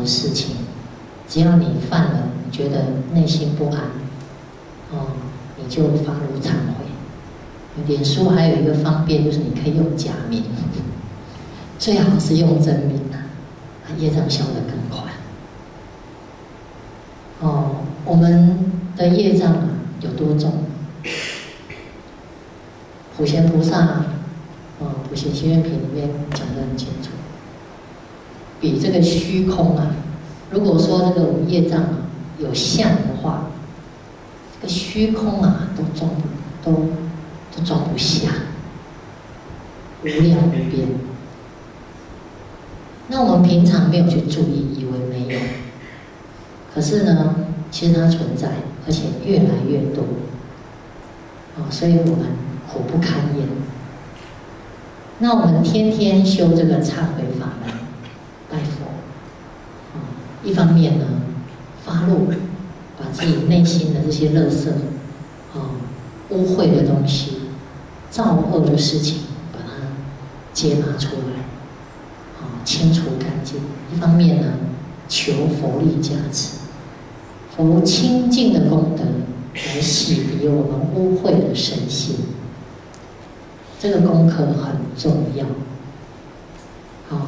么事情，只要你犯了，你觉得内心不安，哦，你就发如忏悔。脸书还有一个方便，就是你可以用假名，最好是用真名啊，业障消得更快。哦，我们的业障啊有多重？普贤菩萨，哦，普贤心愿品里面讲得很清楚，比这个虚空啊，如果说这个五业障啊有相的话，这个虚空啊都装不都都装不下，无量无边。那我们平常没有去注意，以为没有，可是呢，其实它存在，而且越来越多，哦，所以我们苦不堪言。那我们天天修这个忏悔法门，一方面呢，发怒，把自己内心的这些垃圾，啊，污秽的东西，造恶的事情，把它揭拿出来。啊清除干净。一方面呢，求佛力加持，佛清净的功德来洗涤我们污秽的身心。这个功课很重要，啊，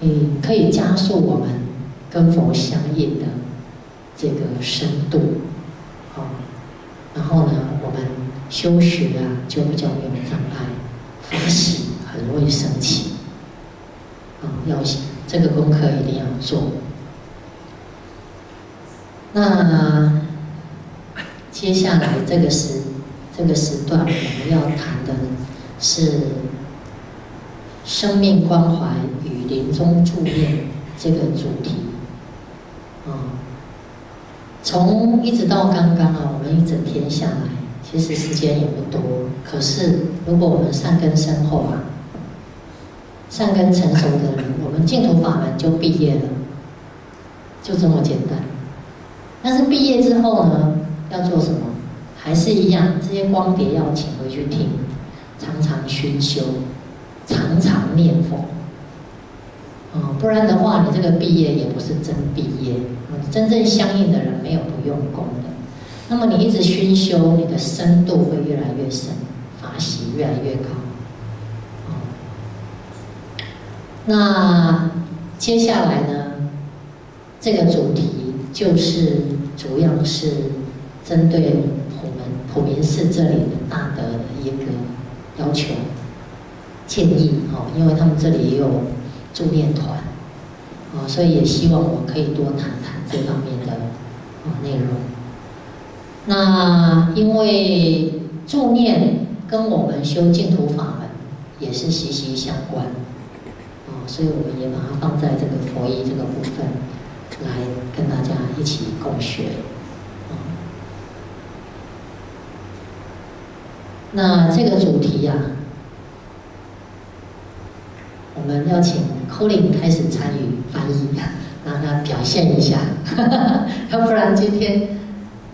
你可以加速我们跟佛相应的这个深度，啊，然后呢，我们修学啊就比较没有障碍，发喜很容易升起，啊，要这个功课一定要做。那接下来这个时这个时段我们要谈的。是生命关怀与临终助念这个主题啊，从一直到刚刚啊，我们一整天下来，其实时间也不多。可是如果我们善根深厚啊，善根成熟的人，我们净土法门就毕业了，就这么简单。但是毕业之后呢，要做什么？还是一样，这些光碟要请回去听。常常熏修，常常念佛，哦，不然的话，你这个毕业也不是真毕业。真正相应的人没有不用功的。那么你一直熏修，你的深度会越来越深，法喜越来越高。那接下来呢？这个主题就是主要是针对普门普明寺这里的大德的一个。要求建议哦，因为他们这里也有助念团哦，所以也希望我可以多谈谈这方面的啊内容。那因为助念跟我们修净土法门也是息息相关哦，所以我们也把它放在这个佛医这个部分来跟大家一起共学。那这个主题呀，我们要请 Colin 开始参与翻译，让他表现一下，要不然今天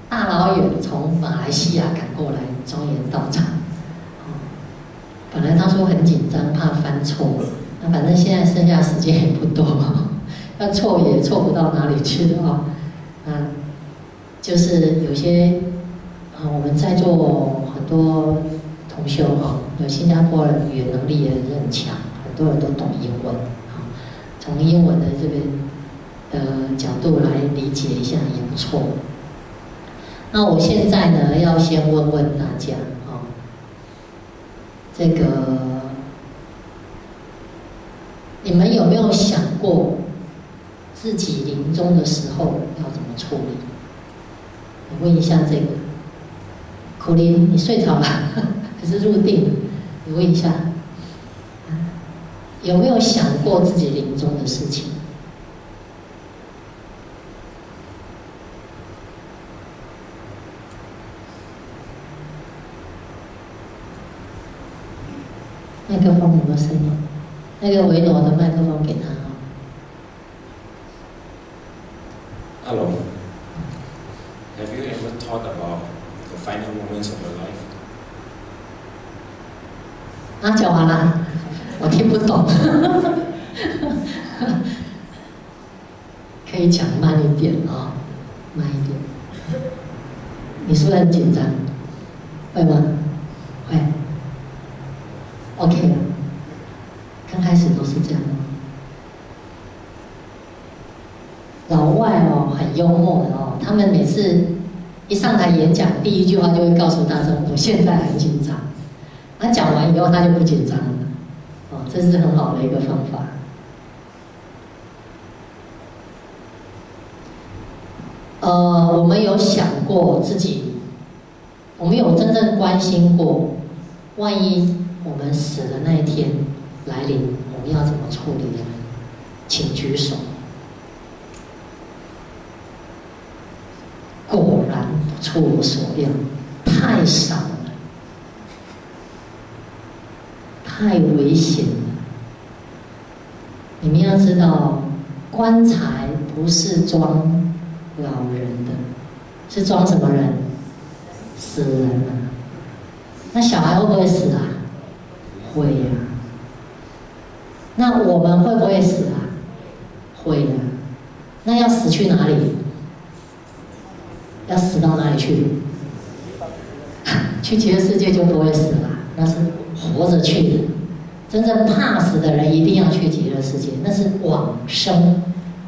大老远从马来西亚赶过来庄严到场，哦本来他说很紧张，怕翻错，那反正现在剩下时间也不多，要错也错不到哪里去的哦，嗯，就是有些啊，我们在座很。多同修哈，有新加坡人语言能力也很强，很多人都懂英文啊。从英文的这个呃角度来理解一下也不错。那我现在呢，要先问问大家啊，这个你们有没有想过自己临终的时候要怎么处理？我问一下这个。苦林，你睡着了 还是入定？你问一下，有没有想过自己临终的事情？麦克风有没有声音？那个维罗的麦克风给他啊。Hello，Have you ever thought about the final moments of your life. 啊，讲完了，我听不懂，可以讲慢一点啊，慢一点。你是不是很紧张？会吗？会。OK 了。刚开始都是这样。老外哦，很幽默的哦，他们每次。一上台演讲，第一句话就会告诉大众：“我现在很紧张。”那讲完以后，他就不紧张了。哦，这是很好的一个方法。呃，我们有想过自己，我们有真正关心过，万一我们死的那一天来临，我们要怎么处理呢？请举手。果然不出我所料，太少了，太危险了。你们要知道，棺材不是装老人的，是装什么人？死人啊！那小孩会不会死啊？会呀。那我们会不会死啊？会呀。那要死去哪里？要死到哪里去？去极乐世界就不会死了，那是活着去的。真正怕死的人一定要去极乐世界，那是往生，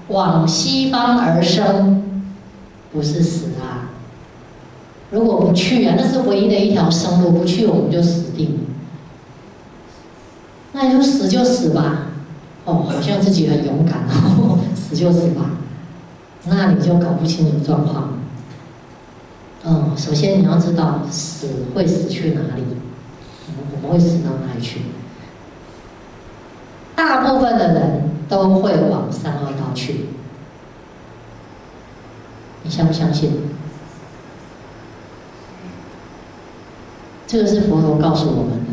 往西方而生，不是死啊。如果不去啊，那是唯一的一条生路，不去我们就死定了。那你就死就死吧，哦，好像自己很勇敢哦，死就死吧，那你就搞不清楚状况。嗯，首先你要知道死会死去哪里，我们会死到哪里去？大部分的人都会往三恶道去，你相不相信？这个是佛陀告诉我们。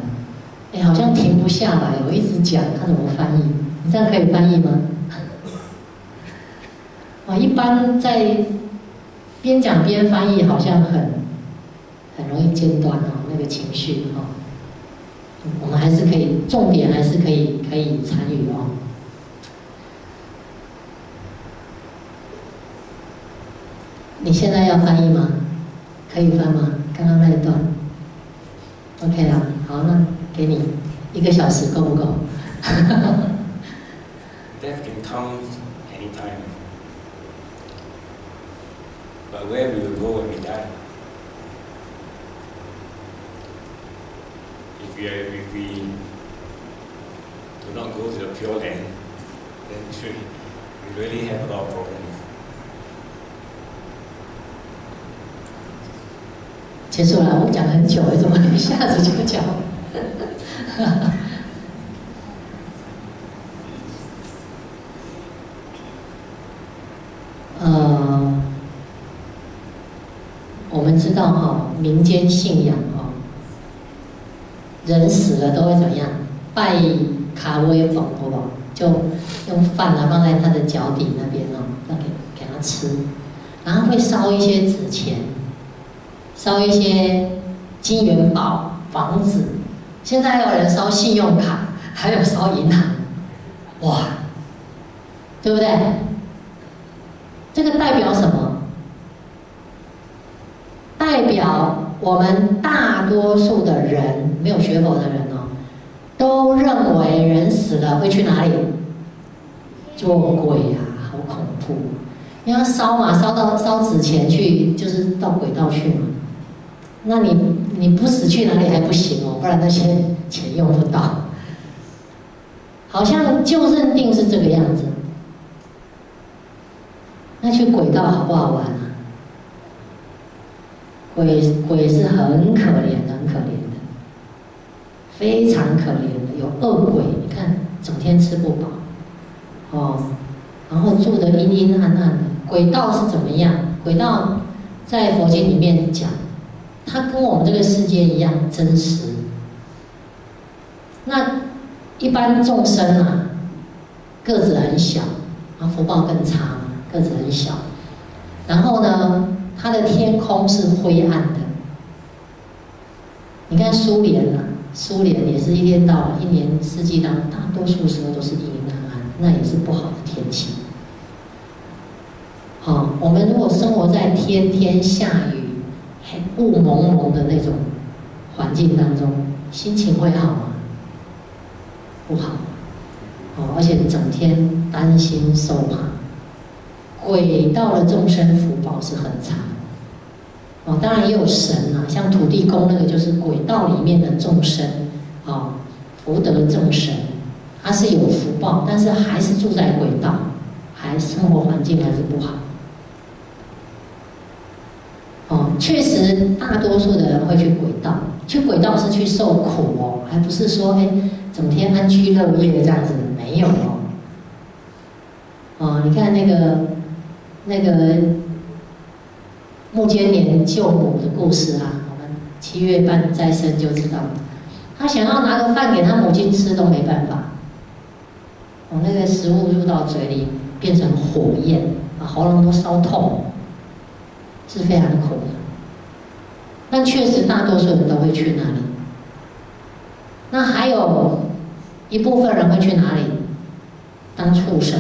哎，好像停不下来，我一直讲，他怎么翻译？你这样可以翻译吗？啊，一般在。边讲边翻译好像很很容易间断哦，那个情绪哦，我们还是可以重点还是可以可以参与哦。你现在要翻译吗？可以翻吗？刚刚那一段？OK 了，好，那给你一个小时够不够？Death can come anytime,？But where we will go when we die? If we, are, if we do not go to the pure land, then we really have a lot of problems. 结束了，我讲很久，怎么一下子就讲？呃，我们知道哈，民间信仰哈，人死了都会怎么样？拜卡威佛，好不好？就用饭啊放在他的脚底那边哦，要给给他吃，然后会烧一些纸钱，烧一些金元宝、房子。现在还有人烧信用卡，还有烧银行，哇，对不对？这个代表什么？代表我们大多数的人，没有学佛的人哦，都认为人死了会去哪里？做鬼啊，好恐怖！因为烧嘛，烧到烧纸钱去，就是到鬼道去嘛。那你你不死去哪里还不行哦，不然那些钱用不到。好像就认定是这个样子。那去轨道好不好玩啊？鬼鬼是很可怜，很可怜的，非常可怜的，有恶鬼，你看整天吃不饱，哦，然后住的阴阴暗暗的。鬼道是怎么样？鬼道在佛经里面讲，它跟我们这个世界一样真实。那一般众生啊，个子很小，啊福报更差，个子很小，然后呢？它的天空是灰暗的。你看苏联啊，苏联也是一天到晚，一年四季当大多数时候都是阴阴暗暗，那也是不好的天气。好，我们如果生活在天天下雨、雾蒙蒙的那种环境当中，心情会好吗？不好。哦，而且整天担心受怕。鬼到了众生福报是很差。哦，当然也有神啊，像土地公那个就是鬼道里面的众生，啊，福德众生，他是有福报，但是还是住在鬼道，还生活环境还是不好。哦，确实大多数的人会去鬼道，去鬼道是去受苦哦，还不是说哎整天安居乐业这样子，没有哦。哦，你看那个那个。木间年救母的故事啊，我们七月半再生就知道了。他想要拿个饭给他母亲吃都没办法，哦，那个食物入到嘴里变成火焰，把喉咙都烧痛，是非常的苦。但确实大多数人都会去那里。那还有一部分人会去哪里？当畜生，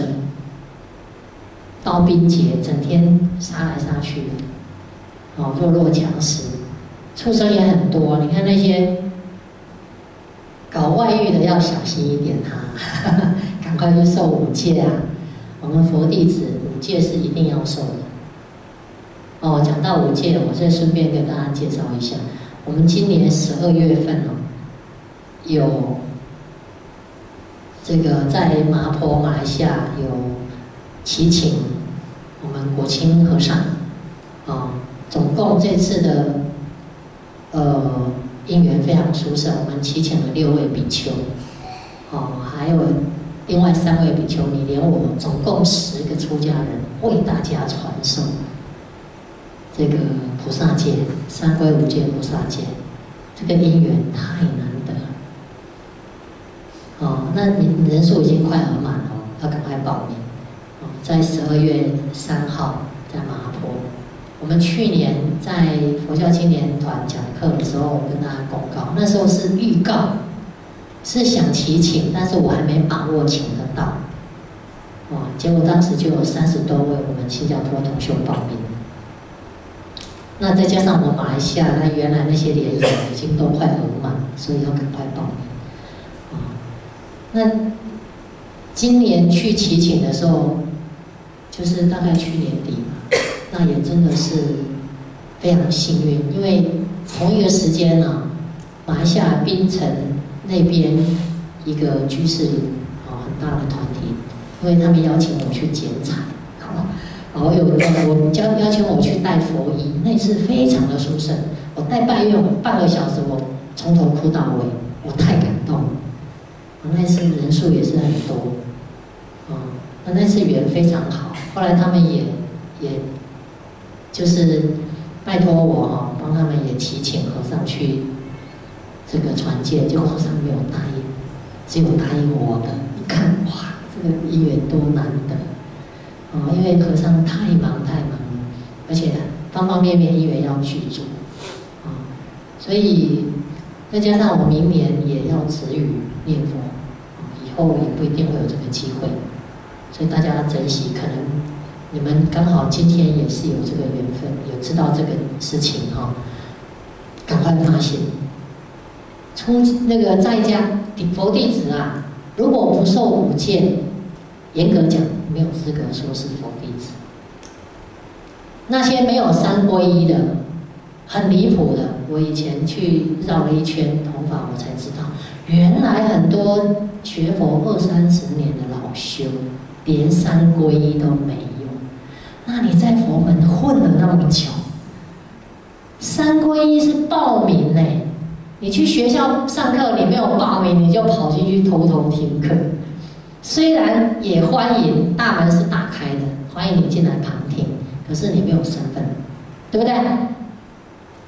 刀兵劫，整天杀来杀去的。哦，弱肉强食，畜生也很多。你看那些搞外遇的要小心一点哈，赶快去受五戒啊！我们佛弟子五戒是一定要受的。哦，讲到五戒，我再顺便跟大家介绍一下，我们今年十二月份哦，有这个在麻坡马来西亚有祈请我们国清和尚，啊，总共这次的呃因缘非常殊胜，我们祈请了六位比丘，哦，还有另外三位比丘尼，连我总共十个出家人为大家传授。这个菩萨戒，三归五戒菩萨戒，这个因缘太难得。哦，那你人数已经快额满了，要赶快报名。哦，在十二月三号在麻坡。我们去年在佛教青年团讲课的时候，我跟大家公告，那时候是预告，是想提请，但是我还没把握请得到。哦，结果当时就有三十多位我们新加坡同学报名。那再加上我们马来西亚，那原来那些联友已经都快很满，所以要赶快报名。啊，那今年去祈请的时候，就是大概去年底嘛，那也真的是非常幸运，因为同一个时间呢，马来西亚槟城那边一个居士林啊很大的团体，因为他们邀请我去剪彩。然后有我邀邀请我去带佛衣，那次非常的殊胜。我带半月半个小时，我从头哭到尾，我太感动。我那次人数也是很多，啊，那那次缘非常好。后来他们也也，就是拜托我哈，帮他们也提请和尚去这个传戒，结果和尚没有答应，只有答应我的。你看哇，这个姻缘多难得。啊，因为和尚太忙太忙了，而且方方面面因为要去做，啊，所以再加上我明年也要止语念佛，啊，以后也不一定会有这个机会，所以大家要珍惜。可能你们刚好今天也是有这个缘分，有知道这个事情哈，赶快发现。出那个在家佛弟子啊，如果不受五戒，严格讲。没有资格说是佛弟子。那些没有三皈依的，很离谱的。我以前去绕了一圈头发，我才知道，原来很多学佛二三十年的老修，连三皈依都没有。那你在佛门混了那么久，三皈依是报名呢？你去学校上课，你没有报名，你就跑进去偷偷听课。虽然也欢迎，大门是打开的，欢迎你进来旁听。可是你没有身份，对不对？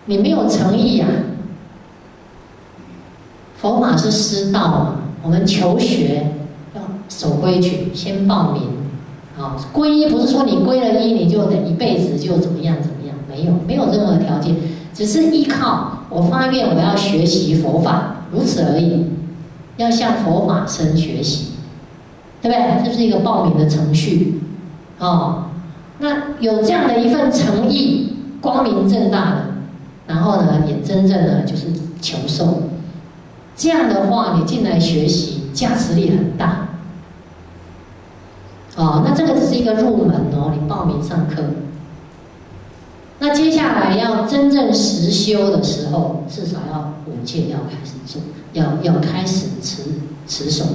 你没有诚意呀。佛法是师道嘛，我们求学要守规矩，先报名。啊，皈依不是说你皈了依，你就得一辈子就怎么样怎么样，没有，没有任何条件，只是依靠我发愿我要学习佛法，如此而已。要向佛法生学习。对不对？这是一个报名的程序，哦，那有这样的一份诚意，光明正大的，然后呢，也真正的就是求受，这样的话，你进来学习，加持力很大，哦，那这个只是一个入门哦，你报名上课，那接下来要真正实修的时候，至少要五戒要开始做，要要开始持持守。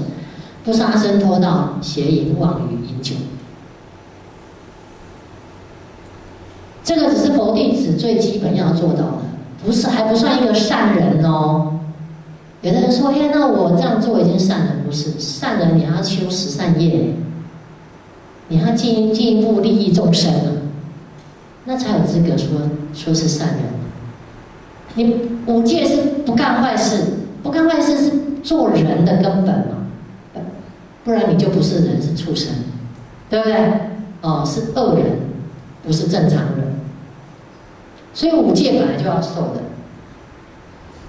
不杀生、偷盗、邪淫、妄语、饮酒，这个只是佛弟子最基本要做到的，不是还不算一个善人哦。有的人说：“哎，那我这样做已经善人，不是善人，你要修十善业，你要进进一步利益众生，那才有资格说说是善人。你五戒是不干坏事，不干坏事是做人的根本嘛。”不然你就不是人，是畜生，对不对？哦，是恶人，不是正常人。所以五戒本来就要受的。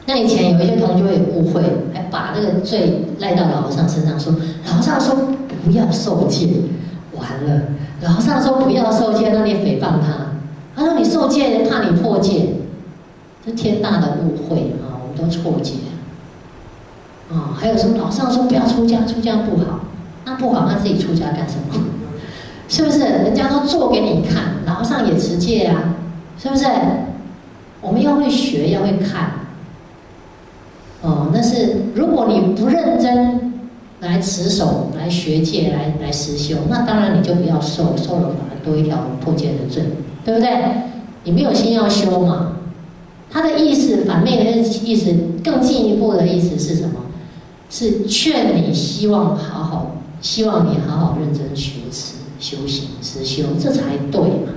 那以前有一些同学会误会，还把这个罪赖到老和尚身上，说老和尚说不要受戒，完了，老和尚说不要受戒，那你诽谤他，他说你受戒怕你破戒，这天大的误会啊！我们都错解啊！还有什么老上说不要出家，出家不好，那不好，那自己出家干什么？是不是？人家都做给你看，然后上也持戒啊，是不是？我们要会学，要会看。哦，那是如果你不认真来持守、来学戒、来来实修，那当然你就不要受，受了反而多一条破戒的罪，对不对？你没有心要修嘛？他的意思反面的意思，更进一步的意思是什么？是劝你希望好好，希望你好好认真学持、修行、实修，这才对嘛？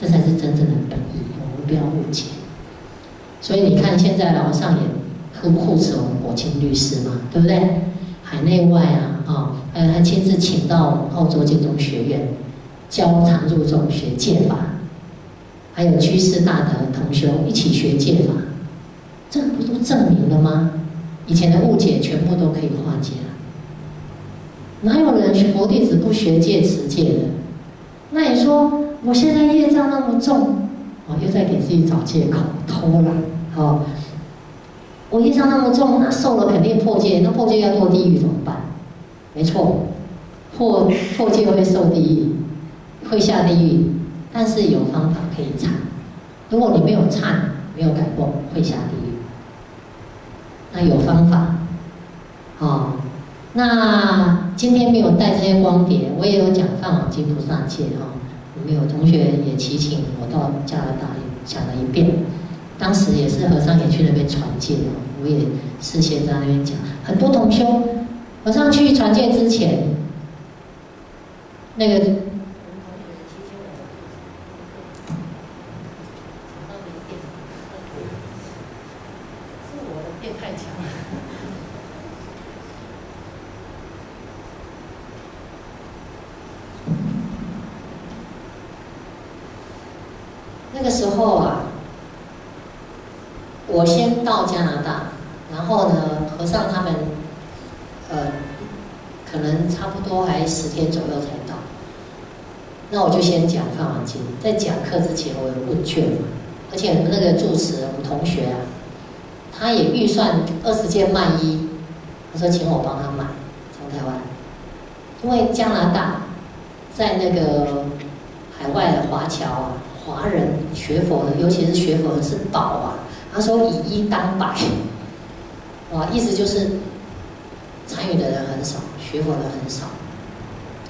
这才是真正的本意，我们不要误解。所以你看，现在老上也。护护持我们国清律师嘛，对不对？海内外啊，啊，还还亲自请到澳洲建中学院教常住中学戒法，还有居士大德同修一起学戒法，这不都证明了吗？以前的误解全部都可以化解。哪有人学佛弟子不学戒持戒的？那你说我现在业障那么重，哦，又在给自己找借口，偷懒，哦。我业障那么重，那受了肯定破戒，那破戒要堕地狱怎么办？没错，破破戒会受地狱，会下地狱，但是有方法可以忏。如果你没有忏，没有改过，会下地狱。那有方法，哦，那今天没有带这些光碟，我也有讲《梵网经》菩萨戒哈。我们有同学也提请我到加拿大讲了一遍。当时也是和尚也去那边传戒哦，我也事先在那边讲，很多同修和尚去传戒之前，那个，是我的电太强了。那个时候啊。我先到加拿大，然后呢，和尚他们，呃，可能差不多还十天左右才到。那我就先讲《梵网经》，在讲课之前，我有问卷嘛，而且我们那个住持，我们同学啊，他也预算二十件曼衣，他说请我帮他买，从台湾，因为加拿大在那个海外的华侨啊，华人学佛的，尤其是学佛的是宝啊。他说以一当百，哇，意思就是参与的人很少，学佛的很少，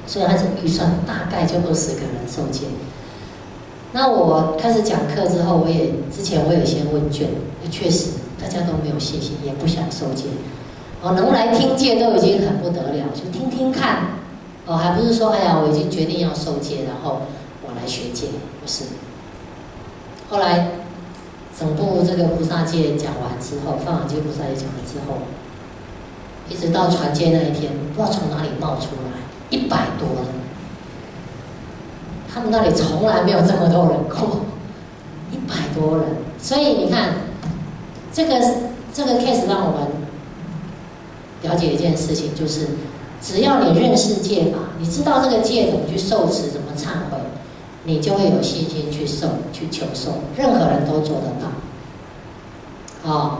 所以他这预算大概就二十个人受戒。那我开始讲课之后，我也之前我也先问卷，确实大家都没有信心，也不想受戒。哦，能来听戒都已经很不得了，就听听看。哦，还不是说哎呀，我已经决定要受戒，然后我来学戒，不是。后来。整部这个菩萨戒讲完之后，放网戒菩萨戒讲完之后，一直到传戒那一天，不知道从哪里冒出来一百多人，他们那里从来没有这么多人过，一百多人。所以你看，这个这个 case 让我们了解一件事情，就是只要你认识戒法，你知道这个戒怎么去受持，怎么忏悔。你就会有信心去受、去求受，任何人都做得到。啊，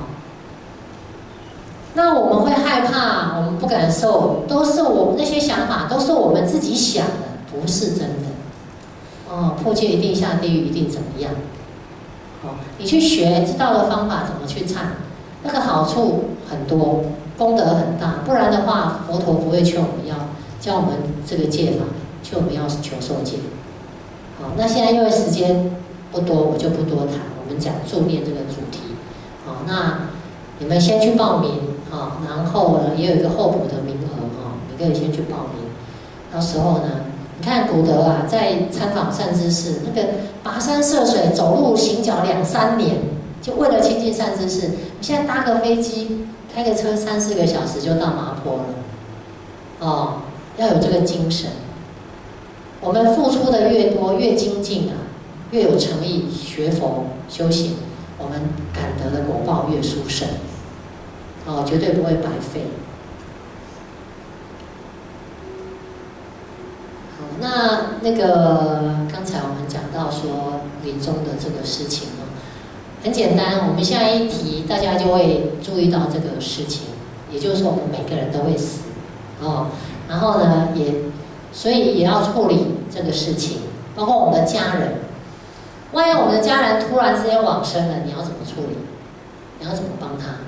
那我们会害怕，我们不敢受，都是我们那些想法，都是我们自己想的，不是真的。哦，破戒一定下地狱，一定怎么样？好，你去学，知道的方法怎么去忏，那个好处很多，功德很大。不然的话，佛陀不会劝我们要教我们这个戒法，劝我们要求受戒。好，那现在因为时间不多，我就不多谈。我们讲助念这个主题。好，那你们先去报名，啊，然后呢也有一个候补的名额，哈，你可以先去报名。到时候呢，你看古德啊，在参访善知识，那个跋山涉水，走路行脚两三年，就为了亲近善知识。你现在搭个飞机，开个车三四个小时就到麻坡了。哦，要有这个精神。我们付出的越多，越精进啊，越有诚意学佛修行，我们感得的果报越殊胜，哦，绝对不会白费。好，那那个刚才我们讲到说临终的这个事情呢，很简单，我们现在一提，大家就会注意到这个事情，也就是说，我们每个人都会死，哦，然后呢，也所以也要处理这个事情，包括我们的家人。万一我们的家人突然之间往生了，你要怎么处理？你要怎么帮他？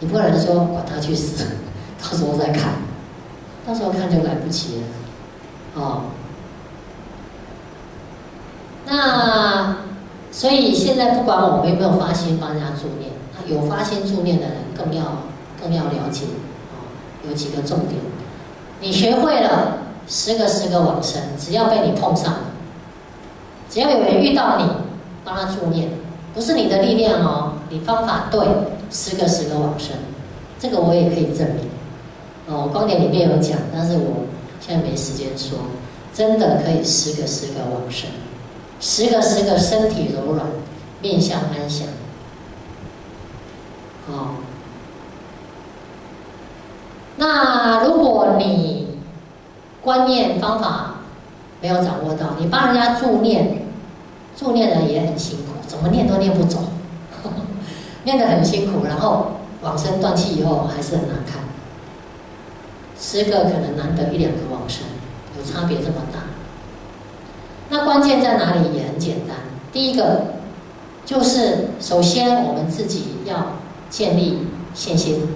你不可能说管他去死，到时候再看，到时候看就来不及了，哦。那所以现在不管我们有没有发心帮人家助念，有发心助念的人更要更要了解，哦，有几个重点。你学会了十个十个往生，只要被你碰上，只要有人遇到你，帮他助念，不是你的力量哦，你方法对，十个十个往生，这个我也可以证明。哦，光点里面有讲，但是我现在没时间说，真的可以十个十个往生。十个十个身体柔软，面相安详。哦，那如果你观念方法没有掌握到，你帮人家助念，助念人也很辛苦，怎么念都念不走，念得很辛苦，然后往生断气以后还是很难看。十个可能难得一两个往生，有差别这么大。那关键在哪里？也很简单。第一个就是首先我们自己要建立信心，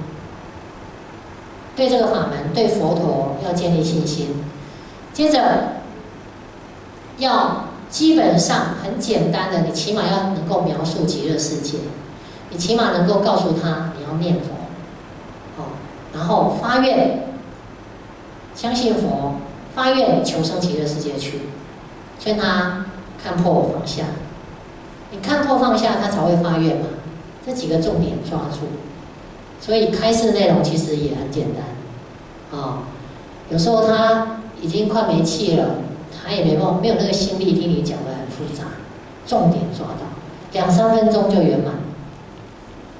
对这个法门、对佛陀要建立信心。接着要基本上很简单的，你起码要能够描述极乐世界，你起码能够告诉他你要念佛，哦，然后发愿相信佛，发愿求生极乐世界去。劝他看破放下，你看破放下，他才会发愿嘛。这几个重点抓住，所以开示内容其实也很简单啊。有时候他已经快没气了，他也没办法没有那个心力听你讲的很复杂，重点抓到，两三分钟就圆满。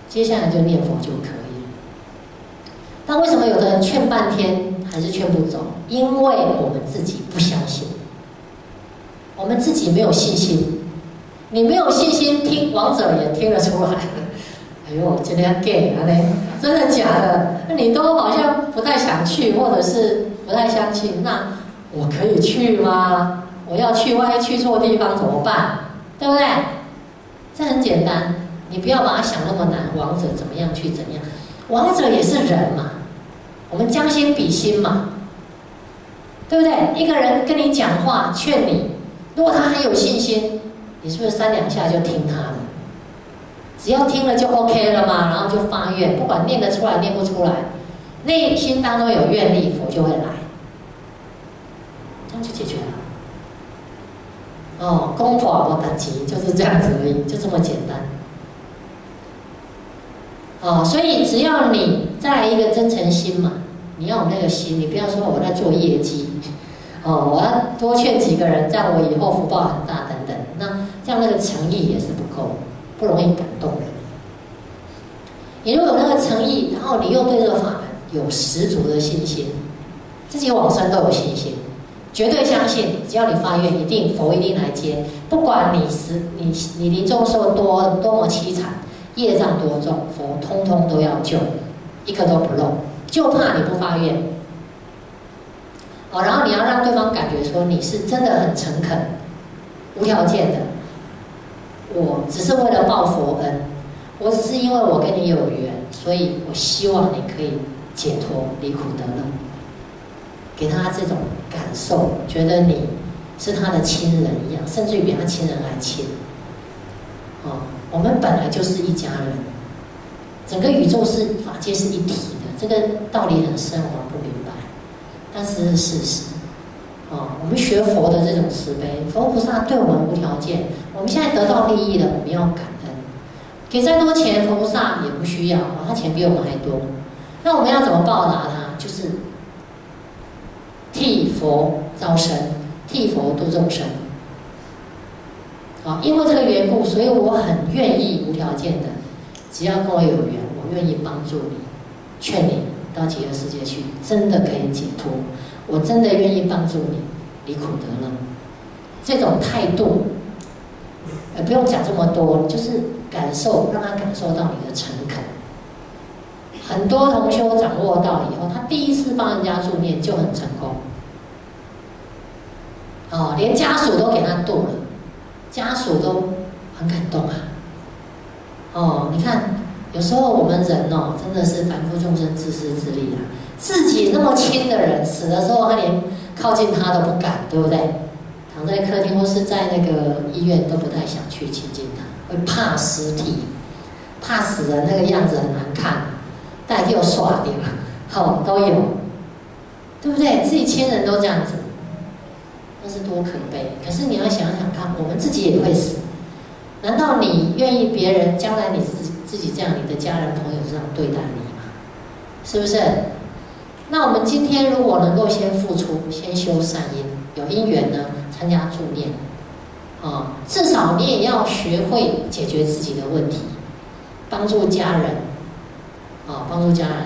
接下来就念佛就可以了。但为什么有的人劝半天还是劝不走？因为我们自己不相信。我们自己没有信心，你没有信心听王者也听得出来。哎呦，今天 gay 啊嘞，真的假的？你都好像不太想去，或者是不太相信。那我可以去吗？我要去，万一去错地方怎么办？对不对？这很简单，你不要把它想那么难。王者怎么样去怎样？王者也是人嘛，我们将心比心嘛，对不对？一个人跟你讲话，劝你。如果他很有信心，你是不是三两下就听他的？只要听了就 OK 了嘛，然后就发愿，不管念得出来念不出来，内心当中有愿力，佛就会来，这样就解决了。哦，功法不等级就是这样子而已，就这么简单。哦，所以只要你再来一个真诚心嘛，你要有那个心，你不要说我在做业绩。哦，我要多劝几个人，这样我以后福报很大等等。那这样那个诚意也是不够，不容易感动人。你如果有那个诚意，然后你又对这个法有十足的信心，自己往生都有信心，绝对相信，只要你发愿，一定佛一定来接。不管你是你你临终时候多多么凄惨，业障多重，佛通通都要救，一个都不漏，就怕你不发愿。哦，然后你要让对方感觉说你是真的很诚恳、无条件的。我只是为了报佛恩，我只是因为我跟你有缘，所以我希望你可以解脱、离苦得乐，给他这种感受，觉得你是他的亲人一样，甚至于比他亲人还亲。哦，我们本来就是一家人，整个宇宙是法界是一体的，这个道理很深，我们不明白。但是事实，哦，我们学佛的这种慈悲，佛菩萨对我们无条件。我们现在得到利益了，我们要感恩，给再多钱，佛菩萨也不需要，他钱比我们还多。那我们要怎么报答他？就是替佛招生，替佛度众生。好，因为这个缘故，所以我很愿意无条件的，只要跟我有缘，我愿意帮助你，劝你。到极乐世界去，真的可以解脱。我真的愿意帮助你离苦得乐。这种态度，呃，不用讲这么多，就是感受，让他感受到你的诚恳。很多同修掌握到以后，他第一次帮人家助念就很成功。哦，连家属都给他度了，家属都很感动啊。哦，你看，有时候我们人哦，真的是凡夫众生自私自利啊。自己那么亲的人死的时候，他连靠近他都不敢，对不对？躺在客厅或是在那个医院都不太想去亲近他，会怕尸体，怕死人那个样子很难看，带又耍掉，好都有，对不对？自己亲人都这样子。是多可悲！可是你要想想看，我们自己也会死，难道你愿意别人将来你自己自己这样，你的家人朋友这样对待你吗？是不是？那我们今天如果能够先付出，先修善因，有因缘呢，参加助念，啊，至少你也要学会解决自己的问题，帮助家人，啊，帮助家人。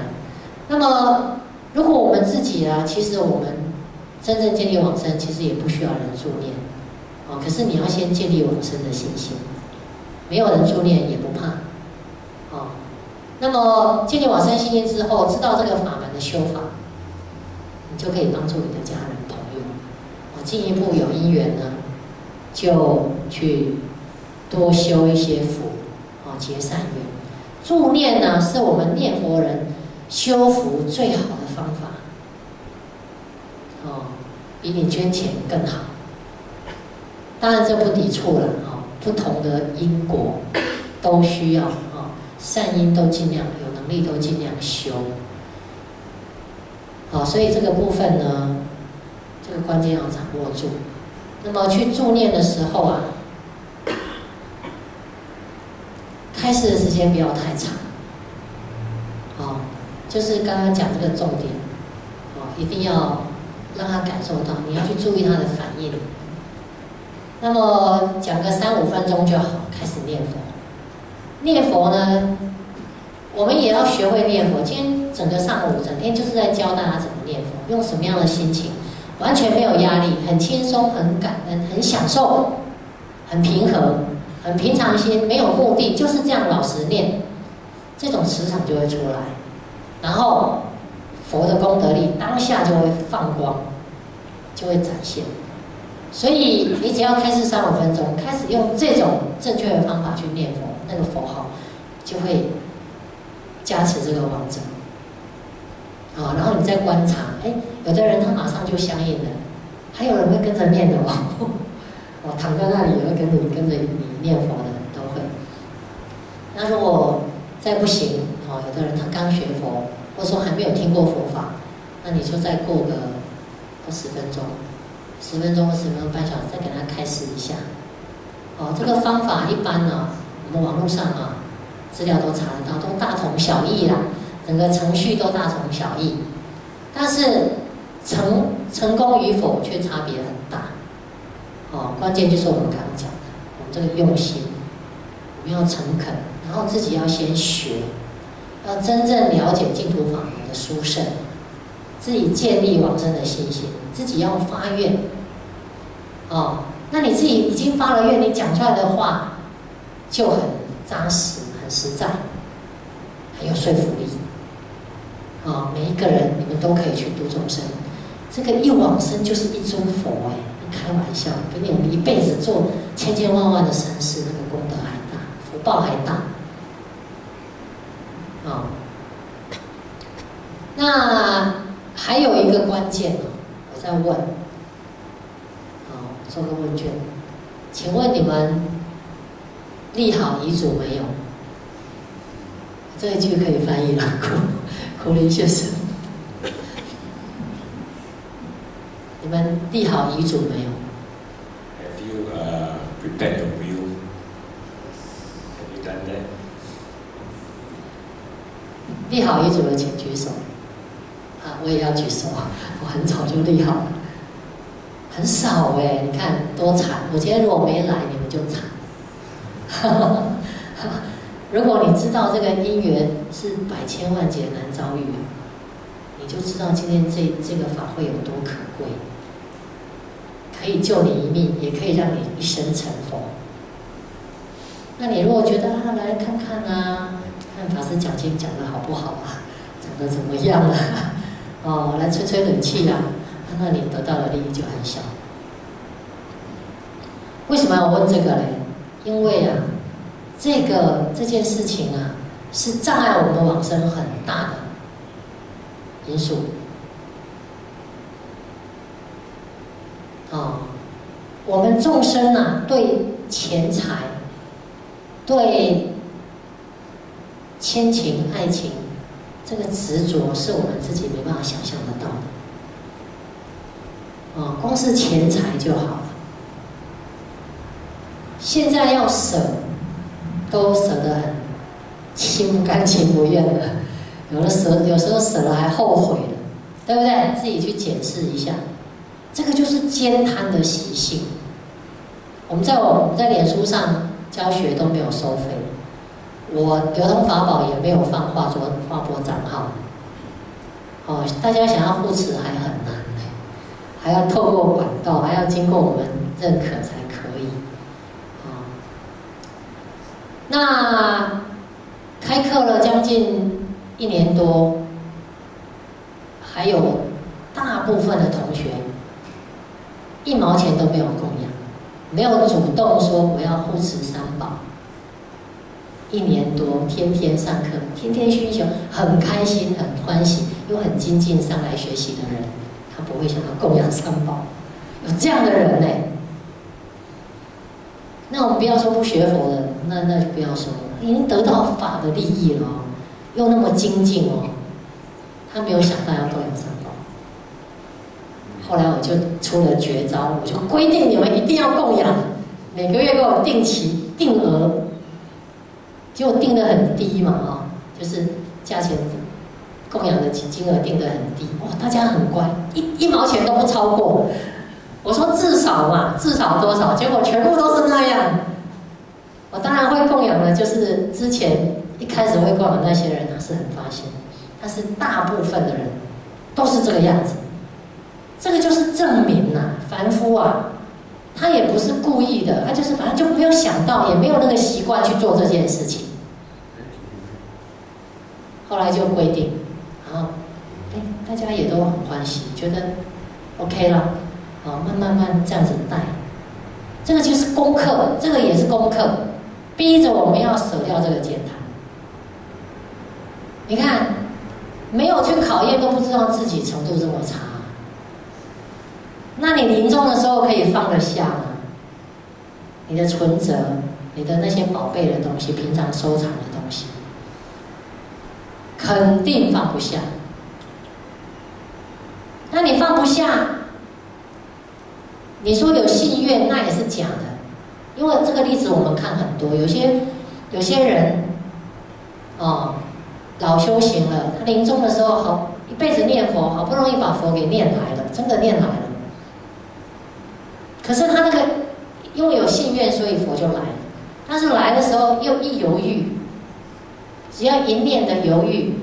那么，如果我们自己啊，其实我们。真正建立往生，其实也不需要人助念，哦，可是你要先建立往生的信心，没有人助念也不怕，哦，那么建立往生信心之后，知道这个法门的修法，你就可以帮助你的家人朋友，哦，进一步有因缘呢，就去多修一些福，哦，结善缘，助念呢是我们念佛人修福最好的方法。哦比你捐钱更好，当然这不抵触了啊。不同的因果都需要啊，善因都尽量有能力都尽量修。好，所以这个部分呢，这个关键要掌握住。那么去助念的时候啊，开始的时间不要太长。好，就是刚刚讲这个重点，哦，一定要。让他感受到，你要去注意他的反应。那么讲个三五分钟就好，开始念佛。念佛呢，我们也要学会念佛。今天整个上午整天就是在教大家怎么念佛，用什么样的心情，完全没有压力，很轻松，很感恩，很享受，很平和，很平常心，没有目的，就是这样老实念，这种磁场就会出来。然后。佛的功德力当下就会放光，就会展现。所以你只要开始三五分钟，开始用这种正确的方法去念佛，那个佛号就会加持这个王者。啊，然后你再观察，哎，有的人他马上就相应了，还有人会跟着念的哦。哦，躺在那里也会跟着你跟着你念佛的都会。那如果再不行，哦，有的人他刚学佛。或说还没有听过佛法，那你就再过个二十分钟，十分钟、二十分钟、半小时，再给他开始一下。哦，这个方法一般呢，我们网络上啊资料都查得到，都大同小异啦，整个程序都大同小异，但是成成功与否却差别很大。哦，关键就是我们刚刚讲的，我们这个用心，我们要诚恳，然后自己要先学。要真正了解净土法门的殊胜，自己建立往生的信心，自己要发愿。哦，那你自己已经发了愿，你讲出来的话就很扎实、很实在，很有说服力。啊，每一个人你们都可以去度众生，这个一往生就是一尊佛哎，开玩笑，比你们一辈子做千千万万的善事，那个功德还大，福报还大。啊，那还有一个关键哦，我在问，好，做个问卷，请问你们立好遗嘱没有？这一句可以翻译了，苦苦林先生，你们立好遗嘱没有 your will? Have you done that? 立好遗嘱的请举手，啊，我也要举手，我很早就立好了，很少哎，你看多惨！我今天如果没来，你们就惨。如果你知道这个姻缘是百千万劫难遭遇，你就知道今天这这个法会有多可贵，可以救你一命，也可以让你一生成佛。那你如果觉得啊，来看看啊，看法师讲经讲的好不好啊，讲的怎么样啊？哦，来吹吹冷气啊，那你得到的利益就很小。为什么要问这个嘞？因为啊，这个这件事情啊，是障碍我们往生很大的因素。啊，我们众生啊，对钱财、对亲情、爱情，这个执着是我们自己没办法想象得到的。啊，光是钱财就好了。现在要舍，都舍得很心不甘情不愿的，有的舍，有时候舍了还后悔了，对不对？自己去检视一下。这个就是兼贪的习性。我们在我们在脸书上教学都没有收费，我流通法宝也没有放化作化波账号。哦，大家想要护持还很难呢，还要透过管道，还要经过我们认可才可以。哦，那开课了将近一年多，还有大部分的同学。一毛钱都没有供养，没有主动说我要护持三宝。一年多，天天上课，天天熏修，很开心，很欢喜，又很精进上来学习的人，他不会想要供养三宝。有这样的人呢？那我们不要说不学佛的，那那就不要说了，已经得到法的利益了，又那么精进哦，他没有想到要供养三宝。后来我就出了绝招，我就规定你们一定要供养，每个月给我定期定额，结果定的很低嘛，啊，就是价钱供养的金金额定的很低，哇，大家很乖，一一毛钱都不超过。我说至少嘛，至少多少？结果全部都是那样。我当然会供养的，就是之前一开始会供养那些人，他是很发心，但是大部分的人都是这个样子。这个就是证明呐，凡夫啊，他也不是故意的，他就是反正就没有想到，也没有那个习惯去做这件事情。后来就规定，然后，哎，大家也都很欢喜，觉得 OK 了，好，慢慢慢这样子带。这个就是功课，这个也是功课，逼着我们要舍掉这个简谈。你看，没有去考验，都不知道自己程度这么差。那你临终的时候可以放得下吗？你的存折，你的那些宝贝的东西，平常收藏的东西，肯定放不下。那你放不下，你说有信愿，那也是假的。因为这个例子我们看很多，有些有些人，哦，老修行了，他临终的时候好一辈子念佛，好不容易把佛给念来了，真的念来了。可是他那个因为有信愿，所以佛就来了。但是来的时候又一犹豫，只要一念的犹豫，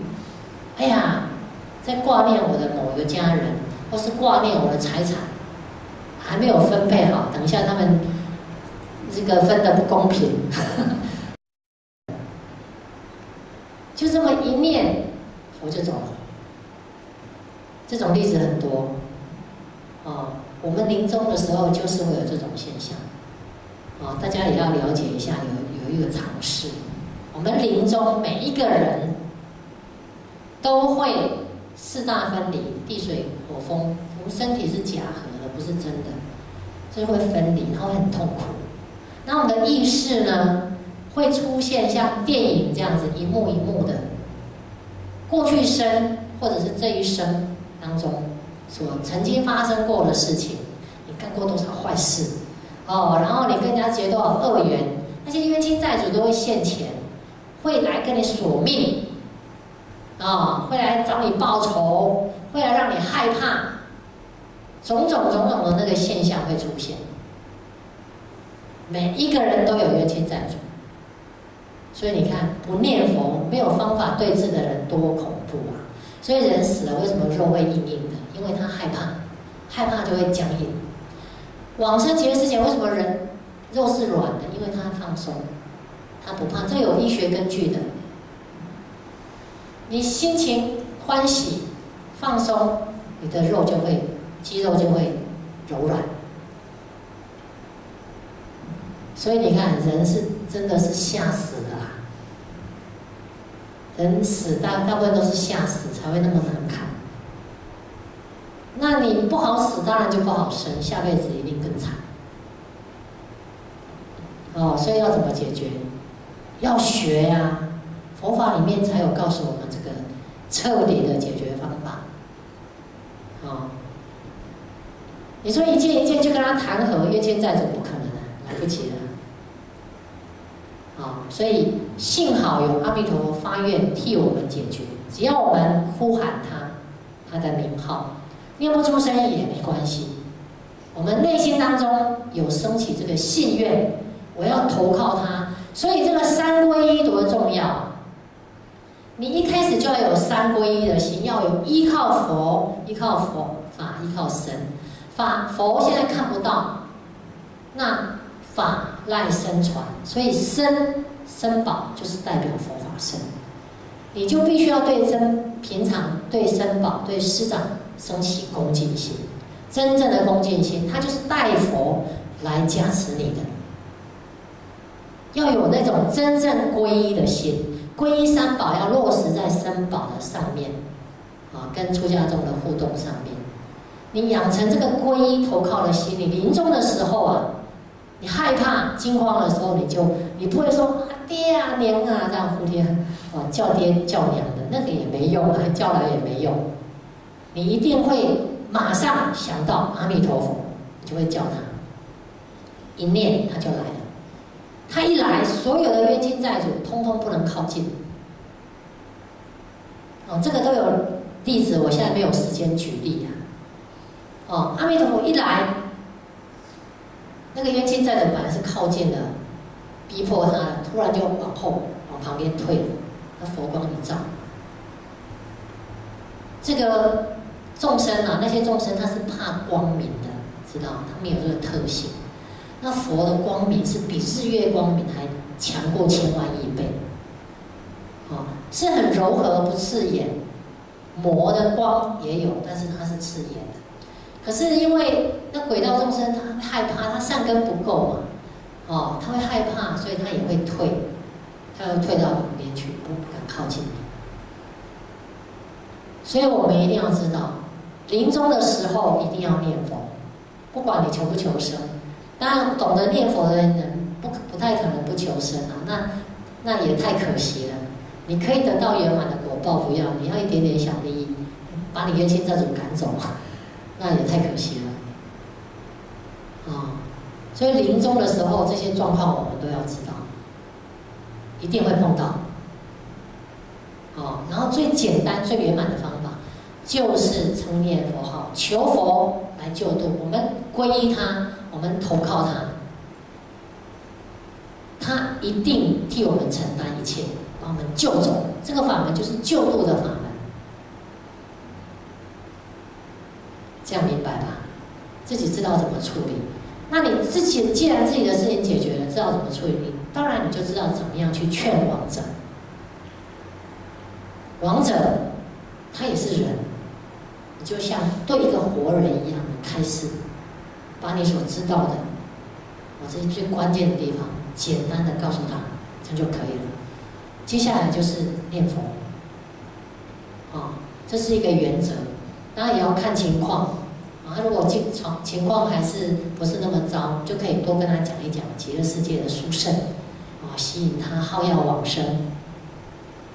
哎呀，在挂念我的某一个家人，或是挂念我的财产，还没有分配好，等一下他们这个分的不公平，就这么一念，佛就走了。这种例子很多，哦。我们临终的时候就是会有这种现象，啊，大家也要了解一下，有有一个常识，我们临终每一个人都会四大分离，地水火风，我们身体是假合的，不是真的，所以会分离，然后很痛苦。那我们的意识呢，会出现像电影这样子一幕一幕的过去生，或者是这一生当中。所曾经发生过的事情，你干过多少坏事，哦，然后你跟人家结多少恶缘，那些冤亲债主都会现钱，会来跟你索命，啊，会来找你报仇，会来让你害怕，种种种种的那个现象会出现。每一个人都有冤亲债主，所以你看，不念佛、没有方法对治的人多恐怖啊！所以人死了，为什么肉会硬硬的？因为他害怕，害怕就会僵硬。往生结之前，为什么人肉是软的？因为他放松，他不胖，这有医学根据的。你心情欢喜、放松，你的肉就会肌肉就会柔软。所以你看，人是真的是吓死的啦。人死大大部分都是吓死，才会那么难看。那你不好死，当然就不好生，下辈子一定更惨。哦，所以要怎么解决？要学呀，佛法里面才有告诉我们这个彻底的解决方法。哦，你说一件一件去跟他谈和，冤亲债主不可能的，来不及了。啊，所以幸好有阿弥陀佛发愿替我们解决，只要我们呼喊他，他的名号，念不出声也没关系。我们内心当中有升起这个信愿，我要投靠他，所以这个三皈依多重要。你一开始就要有三皈依的心，要有依靠佛、依靠佛法、依靠神。法佛现在看不到，那。法赖身传，所以身身宝就是代表佛法身，你就必须要对真平常对身宝对师长升起恭敬心，真正的恭敬心，它就是带佛来加持你的，要有那种真正皈依的心，皈依三宝要落实在三宝的上面，啊，跟出家众的互动上面，你养成这个皈依投靠的心，你临终的时候啊。你害怕惊慌的时候，你就你不会说爹啊娘啊这样呼爹哦叫爹叫娘的。那个也没用啊叫来也没用，你一定会马上想到阿弥陀佛，你就会叫他，一念他就来了，他一来，所有的冤亲债主通通不能靠近。哦，这个都有例子，我现在没有时间举例啊。哦，阿弥陀佛一来。那个冤亲债主本来是靠近的，逼迫他，突然就往后往旁边退了。那佛光一照，这个众生啊，那些众生他是怕光明的，知道他们有这个特性。那佛的光明是比日月光明还强过千万亿倍，哦，是很柔和不刺眼。魔的光也有，但是它是刺眼的。可是因为那鬼道众生他害怕，他善根不够嘛，哦，他会害怕，所以他也会退，他会退到旁边去，不敢靠近你。所以我们一定要知道，临终的时候一定要念佛，不管你求不求生。当然，懂得念佛的人不不太可能不求生啊，那那也太可惜了。你可以得到圆满的果报，不要你要一点点小利益，把你冤亲债主赶走。那也太可惜了，啊！所以临终的时候，这些状况我们都要知道，一定会碰到，哦。然后最简单、最圆满的方法，就是称念佛号，求佛来救度我们，皈依他，我们投靠他，他一定替我们承担一切，把我们救走。这个法门就是救度的法门。这样明白吧？自己知道怎么处理。那你自己既然自己的事情解决了，知道怎么处理，当然你就知道怎么样去劝王者。王者他也是人，就像对一个活人一样的开始，把你所知道的，我这最关键的地方，简单的告诉他，这就可以了。接下来就是念佛，啊，这是一个原则。当然也要看情况，啊，如果情情情况还是不是那么糟，就可以多跟他讲一讲极乐世界的殊胜，啊，吸引他好要往生，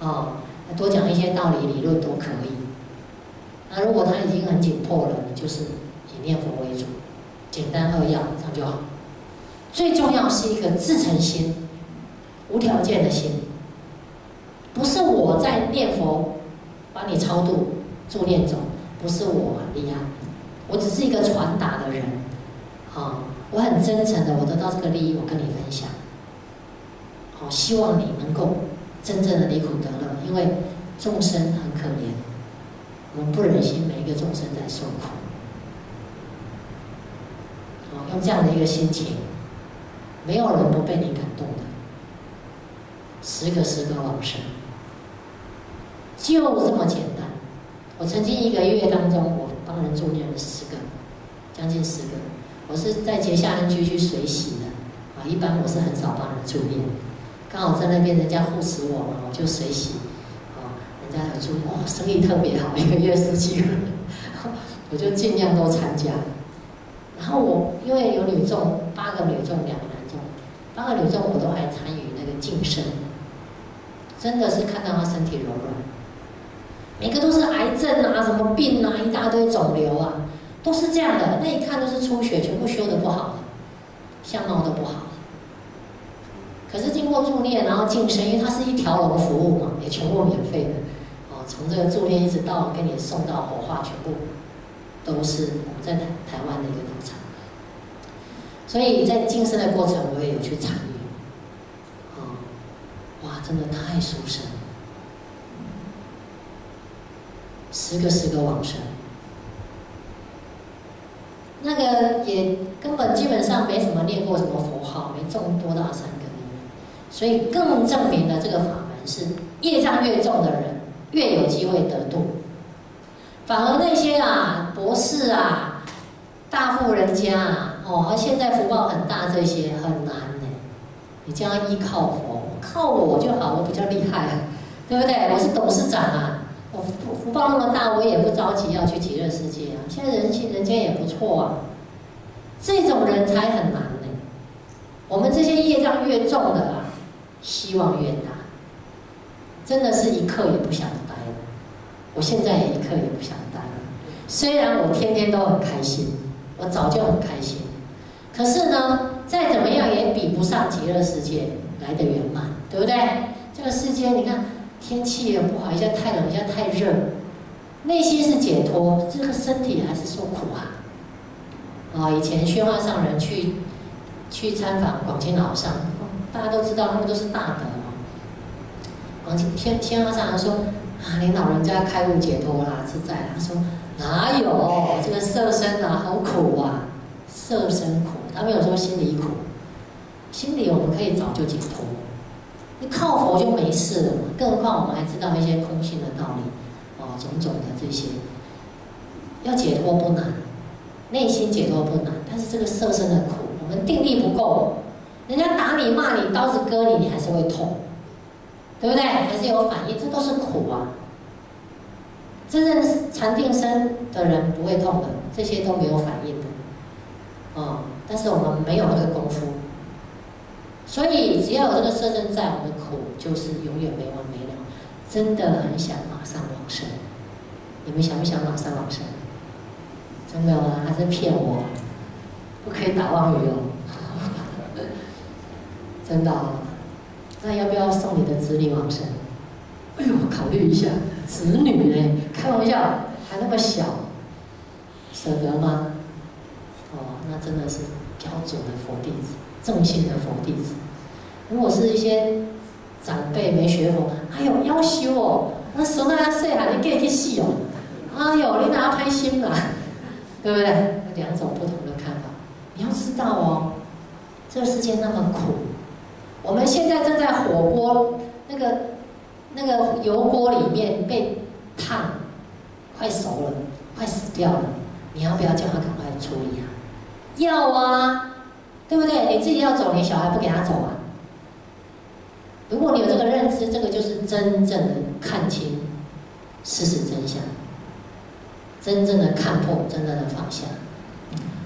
啊，多讲一些道理理论都可以。那如果他已经很紧迫了，你就是以念佛为主，简单扼要，这样就好。最重要是一个自诚心，无条件的心，不是我在念佛帮你超度助念走。不是我厉害，我只是一个传达的人，好，我很真诚的，我得到这个利益，我跟你分享，好，希望你能够真正的离苦得乐，因为众生很可怜，我们不忍心每一个众生在受苦，好，用这样的一个心情，没有人不被你感动的，十个十个往生，就这么简单。我曾经一个月当中，我帮人助念了十个，将近十个。我是在结下恩居去水洗的，啊，一般我是很少帮人助念。刚好在那边人家护持我嘛，我就水洗，家有助，哇，生意特别好，一个月十几个，我就尽量都参加。然后我因为有女众，八个女众，两个男众，八个女众我都还参与那个晋升，真的是看到她身体柔软，每个都是癌症啊，什么病啊，一大堆肿瘤啊，都是这样的，那一看都是出血，全部修的不好，相貌都不好。可是经过助念，然后晋升，因为它是一条龙服务嘛，也全部免费的，从这个助念一直到给你送到火化，全部都是我们在台台湾的一个道场。所以在晋升的过程，我也有去参与，哦，哇，真的太殊胜，十个十个往生，那个也根本基本上没什么念过什么佛号，没中多大善。所以更证明了这个法门是业障越重的人越有机会得度，反而那些啊博士啊、大富人家啊，哦，而现在福报很大，这些很难呢。你这样依靠佛，靠我就好，我比较厉害，对不对？我是董事长啊，我福福报那么大，我也不着急要去极乐世界啊。现在人情人间也不错啊，这种人才很难呢。我们这些业障越重的啊。希望越大，真的是一刻也不想。我现在一刻也不想待了。虽然我天天都很开心，我早就很开心，可是呢，再怎么样也比不上极乐世界来的圆满，对不对？这个世界，你看天气也不好，一下太冷，一下太热，内心是解脱，这个身体还是受苦啊。啊，以前宣化上人去去参访广清老上。大家都知道，他们都是大德嘛。广清天天和尚人说：“啊，你老人家开悟解脱啦，自在。”他说：“哪有这个色身啊，好苦啊，色身苦。”他没有说心里苦，心里我们可以早就解脱。你靠佛就没事了嘛。更何况我们还知道一些空性的道理，哦，种种的这些，要解脱不难，内心解脱不难，但是这个色身的苦，我们定力不够。人家打你、骂你、刀子割你，你还是会痛，对不对？还是有反应，这都是苦啊。真正禅定身的人不会痛的，这些都没有反应的，哦。但是我们没有那个功夫，所以只要有这个色身在，我们的苦就是永远没完没了。真的很想马上往生，你们想不想马上往生？真的吗？还是骗我？不可以打妄语哦。真的，那要不要送你的子女往生？哎呦，考虑一下，子女呢？开玩笑，还那么小，舍得吗？哦，那真的是标准的佛弟子，正信的佛弟子。如果是一些长辈没学佛，哎呦，要修哦，那孙子还细汉，你给去死哦！哎呦，你哪开心啦？对不对？两种不同的看法。你要知道哦，这个世界那么苦。我们现在正在火锅那个那个油锅里面被烫，快熟了，快死掉了。你要不要叫他赶快处理啊？要啊，对不对？你自己要走，你小孩不给他走啊？如果你有这个认知，这个就是真正的看清事实真相，真正的看破，真正的放下。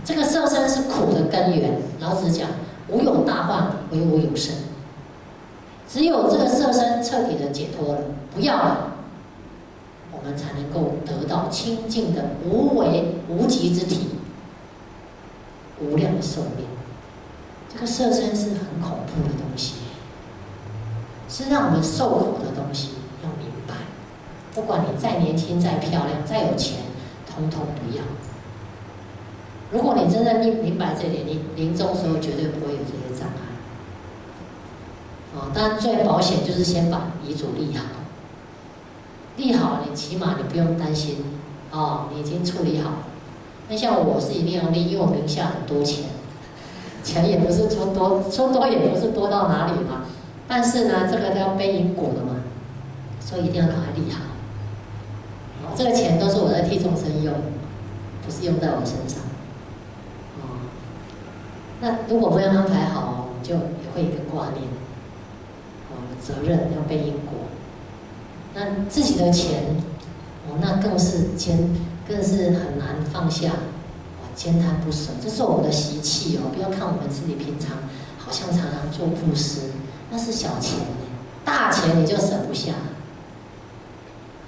这个色身是苦的根源。老子讲：无有大患，唯我有生。只有这个色身彻底的解脱了，不要了，我们才能够得到清净的无为无极之体，无量的寿命。这个色身是很恐怖的东西，是让我们受苦的东西。要明白，不管你再年轻、再漂亮、再有钱，通通不要。如果你真的明明白这点，你临终时候绝对不会有这当然最保险就是先把遗嘱立好，立好你起码你不用担心，哦，你已经处理好。那像我是一定要立，因为我名下很多钱，钱也不是说多，说多也不是多到哪里嘛，但是呢，这个都要背因果的嘛，所以一定要赶快立好。哦，这个钱都是我在替众生用，不是用在我身上。哦，那如果没有安排好，就也会一个挂念。责任要背因果。那自己的钱，哦，那更是坚，更是很难放下。坚贪不舍，这是我们的习气哦。不要看我们自己平常好像常常做布施，那是小钱大钱你就舍不下。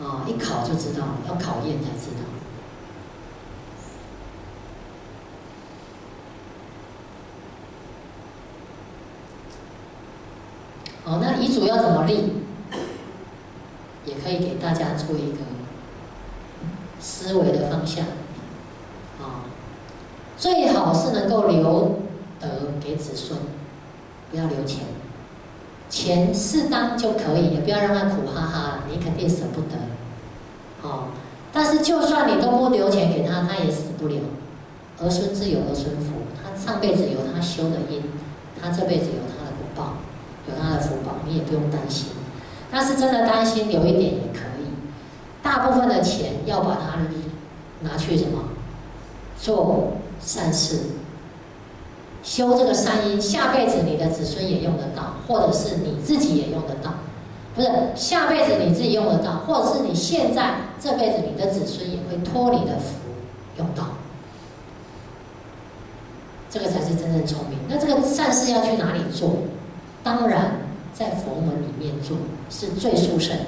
啊，一考就知道，要考验才知道。好，那遗嘱要怎么立？也可以给大家做一个思维的方向。啊最好是能够留得给子孙，不要留钱，钱适当就可以，也不要让他苦哈哈，你肯定舍不得，哦。但是就算你都不留钱给他，他也死不了。儿孙自有儿孙福，他上辈子有他修的因，他这辈子有，有他的福报，你也不用担心。但是真的担心，留一点也可以。大部分的钱要把它拿去什么做？善事，修这个善因，下辈子你的子孙也用得到，或者是你自己也用得到，不是下辈子你自己用得到，或者是你现在这辈子你的子孙也会托你的福用到，这个才是真正聪明。那这个善事要去哪里做？当然在佛门里面做是最殊胜的。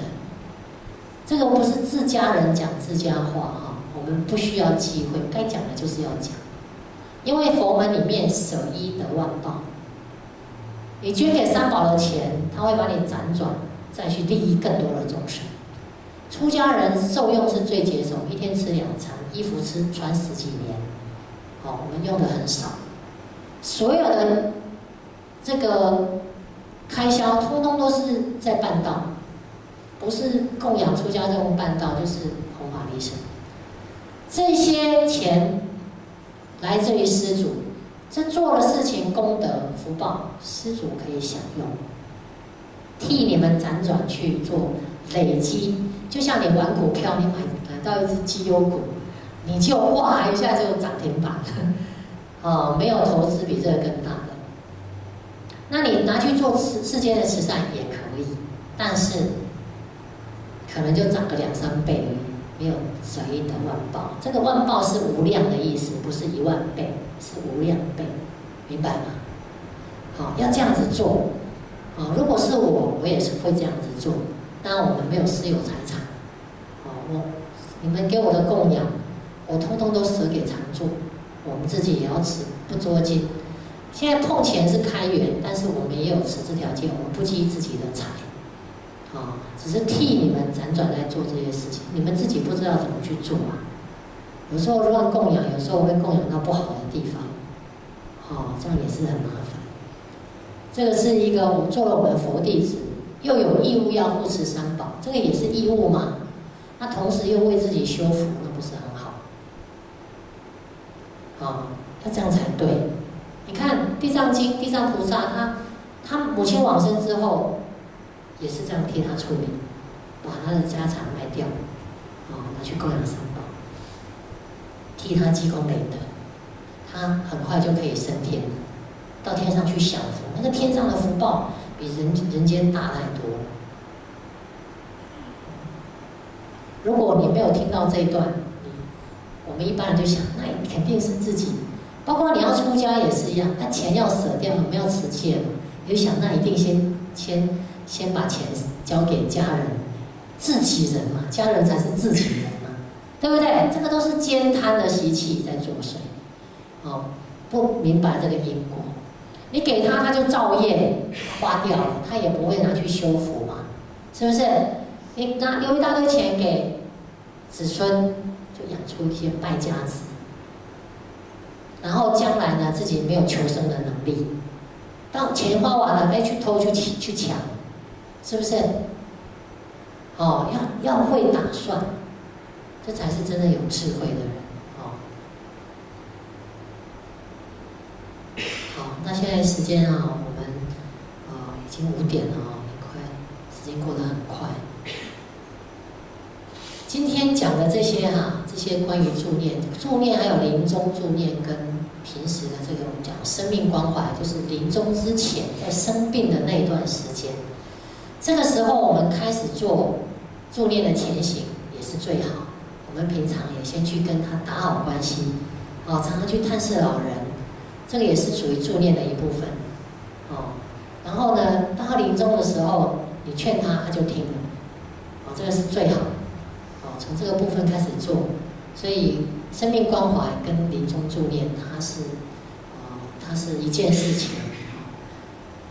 这个不是自家人讲自家话哈，我们不需要机会，该讲的就是要讲。因为佛门里面舍一得万报，你捐给三宝的钱，他会把你辗转，再去利益更多的众生。出家人受用是最节省，一天吃两餐，衣服吃穿十几年，好，我们用的很少。所有的这个开销，通通都是在办道，不是供养出家众办道，就是弘法利生。这些钱。来自于施主，这做的事情功德福报，施主可以享用，替你们辗转去做累积，就像你玩股票，你买买到一只绩优股，你就哇一下就涨停板，哦，没有投资比这个更大。那你拿去做世世间的慈善也可以，但是可能就涨个两三倍而已。没有舍一的万报，这个万报是无量的意思，不是一万倍，是无量倍，明白吗？好，要这样子做。好，如果是我，我也是会这样子做。当然，我们没有私有财产。好，我你们给我的供养，我通通都舍给常住，我们自己也要吃，不捉襟。现在碰钱是开源，但是我们也有持这条件，我们不积自己的财。啊，只是替你们辗转来做这些事情，你们自己不知道怎么去做啊。有时候乱供养，有时候会供养到不好的地方，好，这样也是很麻烦。这个是一个，我们做了我们佛弟子，又有义务要护持三宝，这个也是义务嘛。那同时又为自己修福，那不是很好？啊，要这样才对。你看《地藏经》，地藏菩萨他他母亲往生之后。也是这样替他处理，把他的家产卖掉，啊，拿去供养三宝，替他积功累德，他很快就可以升天，到天上去享福。那个天上的福报比人人间大太多了。如果你没有听到这一段，我们一般人就想，那肯定是自己，包括你要出家也是一样，那钱要舍掉，我们要持戒嘛，就想那一定先先。先把钱交给家人，自己人嘛，家人才是自己人嘛，对不对？这个都是兼贪的习气在作祟，哦，不明白这个因果，你给他他就造业花掉了，他也不会拿去修福嘛，是不是？你拿留一大堆钱给子孙，就养出一些败家子，然后将来呢自己没有求生的能力，当钱花完了，哎去偷去去抢。是不是？哦，要要会打算，这才是真的有智慧的人。哦，好，那现在时间啊，我们啊已经。五点了哦，很快，时间过得很快。今天讲的这些哈，这些关于助念、助念还有临终助念跟平时的这个我们讲生命关怀，就是临终之前在生病的那一段时间，这个时候我们开始做助念的前行也是最好。我们平常也先去跟他打好关系，哦，常常去探视老人，这个也是属于助念的一部分，哦。然后呢，当他临终的时候，你劝他，他就听了，哦，这个是最好，哦，从这个部分开始做。所以生命关怀跟临终助念，它是，哦，它是一件事情，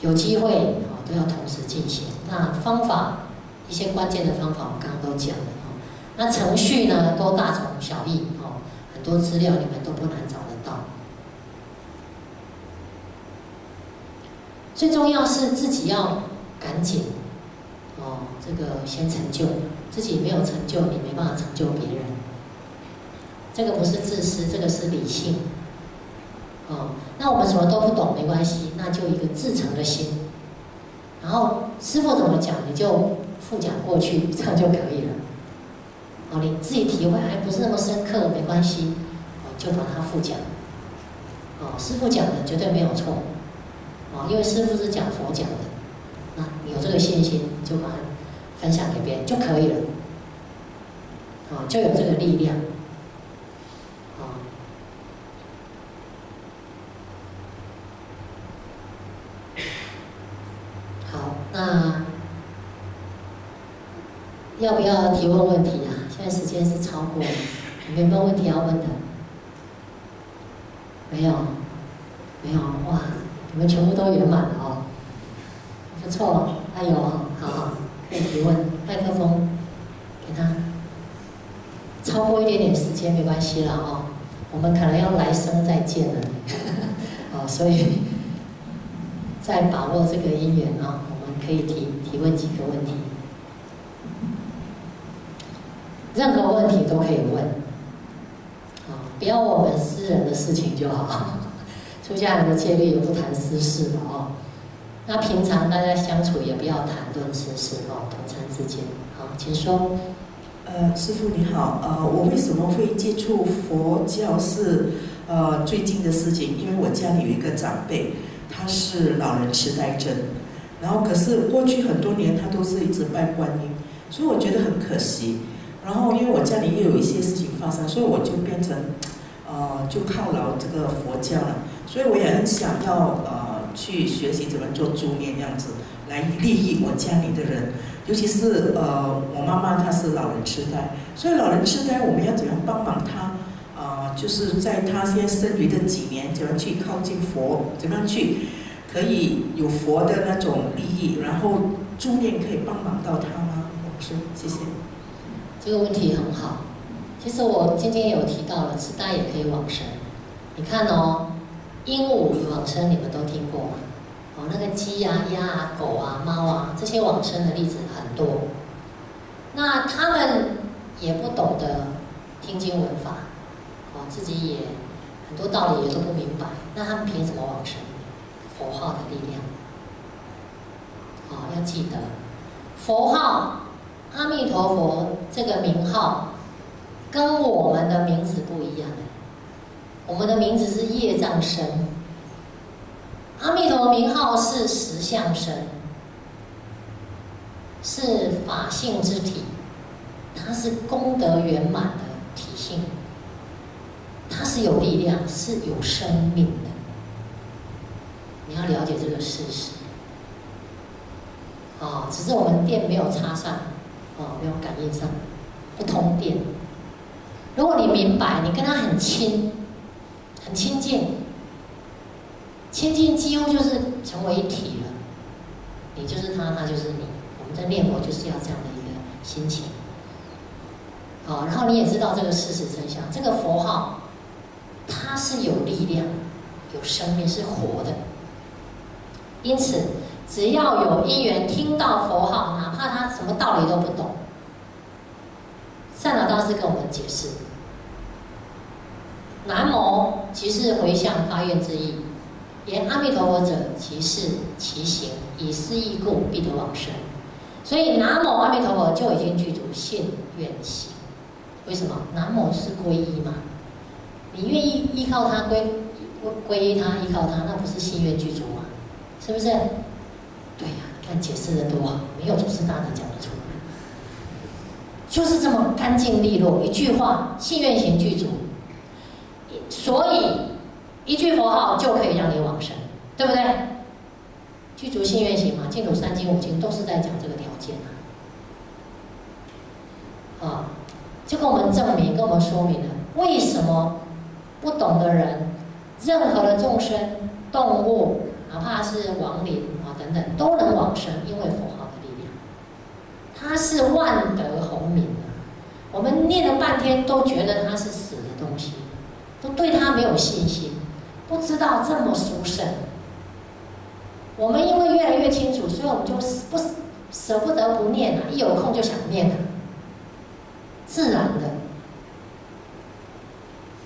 有机会哦都要同时进行。那方法一些关键的方法，我刚刚都讲了。哦那程序呢，都大同小异哦，很多资料你们都不难找得到。最重要是自己要赶紧哦，这个先成就自己，没有成就，你没办法成就别人。这个不是自私，这个是理性。哦，那我们什么都不懂没关系，那就一个自诚的心。然后师傅怎么讲，你就复讲过去，这样就可以了。哦，你自己体会还不是那么深刻，没关系，哦，就把它复讲。哦，师傅讲的绝对没有错，哦，因为师傅是讲佛讲的，那你有这个信心，就把它分享给别人就可以了。哦，就有这个力量。哦，好，那要不要提问问题啊？现在时间是超过了，有没有问题要问的？没有，没有，哇，你们全部都圆满了哦，不错，还有，好好，可以提问，麦克风给他，超过一点点时间没关系了哦，我们可能要来生再见了，哦，所以再把握这个姻缘啊，我们可以提提问几个问题。任何问题都可以问，啊，不要我们私人的事情就好。出家人的戒律也不谈私事的哦。那平常大家相处也不要谈论私事哦，同参之间。好，请说。呃，师傅你好，呃，我为什么会接触佛教是呃最近的事情？因为我家里有一个长辈，他是老人痴呆症，然后可是过去很多年他都是一直拜观音，所以我觉得很可惜。然后，因为我家里又有一些事情发生，所以我就变成，呃，就犒劳这个佛教了。所以我也很想要呃去学习怎么做猪面这样子，来利益我家里的人。尤其是呃，我妈妈她是老人痴呆，所以老人痴呆我们要怎样帮忙她？啊，就是在她现在剩余的几年，怎样去靠近佛？怎么样去可以有佛的那种利益？然后猪面可以帮忙到她吗？我说谢谢。这个问题很好，其实我今天有提到了，痴呆也可以往生。你看哦，鹦鹉往生你们都听过吗？哦，那个鸡啊、鸭啊、狗啊、猫啊，这些往生的例子很多。那他们也不懂得听经闻法，哦，自己也很多道理也都不明白，那他们凭什么往生？佛号的力量。哦，要记得佛号。阿弥陀佛这个名号跟我们的名字不一样，我们的名字是业障身，阿弥陀名号是实相身，是法性之体，它是功德圆满的体性，它是有力量，是有生命的，你要了解这个事实。啊，只是我们电没有插上。哦，没有感应上，不通电。如果你明白，你跟他很亲，很亲近，亲近几乎就是成为一体了。你就是他，他就是你。我们在念佛就是要这样的一个心情。好，然后你也知道这个事实真相，这个佛号它是有力量、有生命、是活的。因此。只要有因缘听到佛号，哪怕他什么道理都不懂，善导大师跟我们解释：南无即是回向发愿之意，言阿弥陀佛者，即是其行，以是义故，必得往生。所以南无阿弥陀佛就已经具足信愿行。为什么？南无是皈依嘛，你愿意依靠他皈皈依他，依靠他，那不是信愿具足吗？是不是？对呀，看解释的多好，没有祖师大德讲得出来，就是这么干净利落，一句话，信愿行具足，所以一句佛号就可以让你往生，对不对？具足信愿行嘛，净土三经五经都是在讲这个条件啊，啊。就跟我们证明，跟我们说明了为什么不懂的人，任何的众生、动物，哪怕是亡灵等，都能往生，因为佛号的力量，它是万德洪名啊。我们念了半天，都觉得它是死的东西，都对它没有信心，不知道这么殊胜。我们因为越来越清楚，所以我们就不舍不得不念了，一有空就想念了。自然的，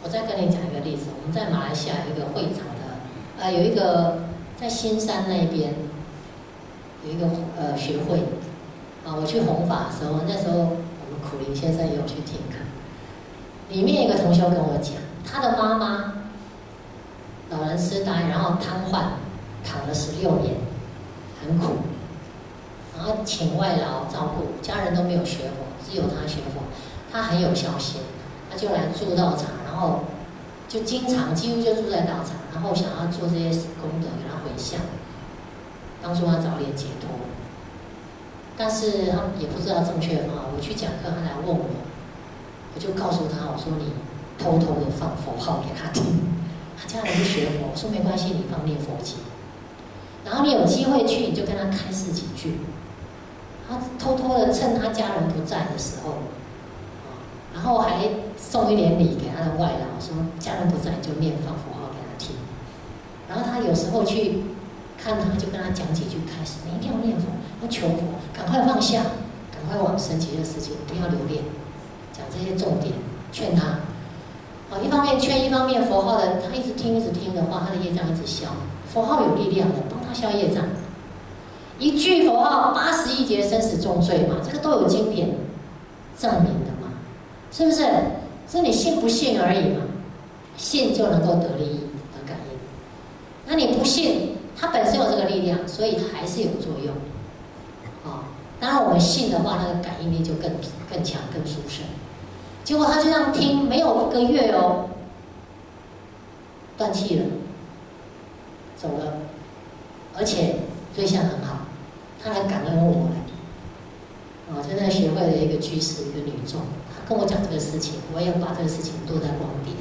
我再跟你讲一个例子。我们在马来西亚一个会场的，呃，有一个在新山那边有一个呃学会，啊，我去弘法的时候，那时候我们苦林先生也有去听课。里面一个同学跟我讲，他的妈妈老人痴呆，然后瘫痪，躺了十六年，很苦，然后请外劳照顾，家人都没有学佛，只有他学佛。他很有孝心，他就来住道场，然后就经常几乎就住在道场，然后想要做这些功德给他回向，帮助他早点解脱。但是他也不知道正确的方法。我去讲课，他来问我，我就告诉他，我说你偷偷的放佛号给他听。他家人不学佛，我说没关系，你放念佛经。然后你有机会去，你就跟他开示几句。他偷偷的趁他家人不在的时候。然后还送一点礼给他的外老，说家人不在就念放佛号给他听。然后他有时候去看他，就跟他讲几句，开始你一定要念佛，要求佛，赶快放下，赶快往生极乐世界，不要留恋。讲这些重点，劝他。好，一方面劝，一方面佛号的他一直听一直听的话，他的业障一直消。佛号有力量的，帮他消业障。一句佛号八十亿劫生死重罪嘛，这个都有经典证明的嘛。是不是？是你信不信而已嘛？信就能够得利益得感应。那你不信，它本身有这个力量，所以还是有作用。啊，当然我们信的话，那个感应力就更更强、更殊胜。结果他就这样听，没有一个月哦，断气了，走了，而且对象很好，他来感恩我嘞。啊，就在学会了一个居士，一个女众。她跟我讲这个事情，我也把这个事情录在光碟。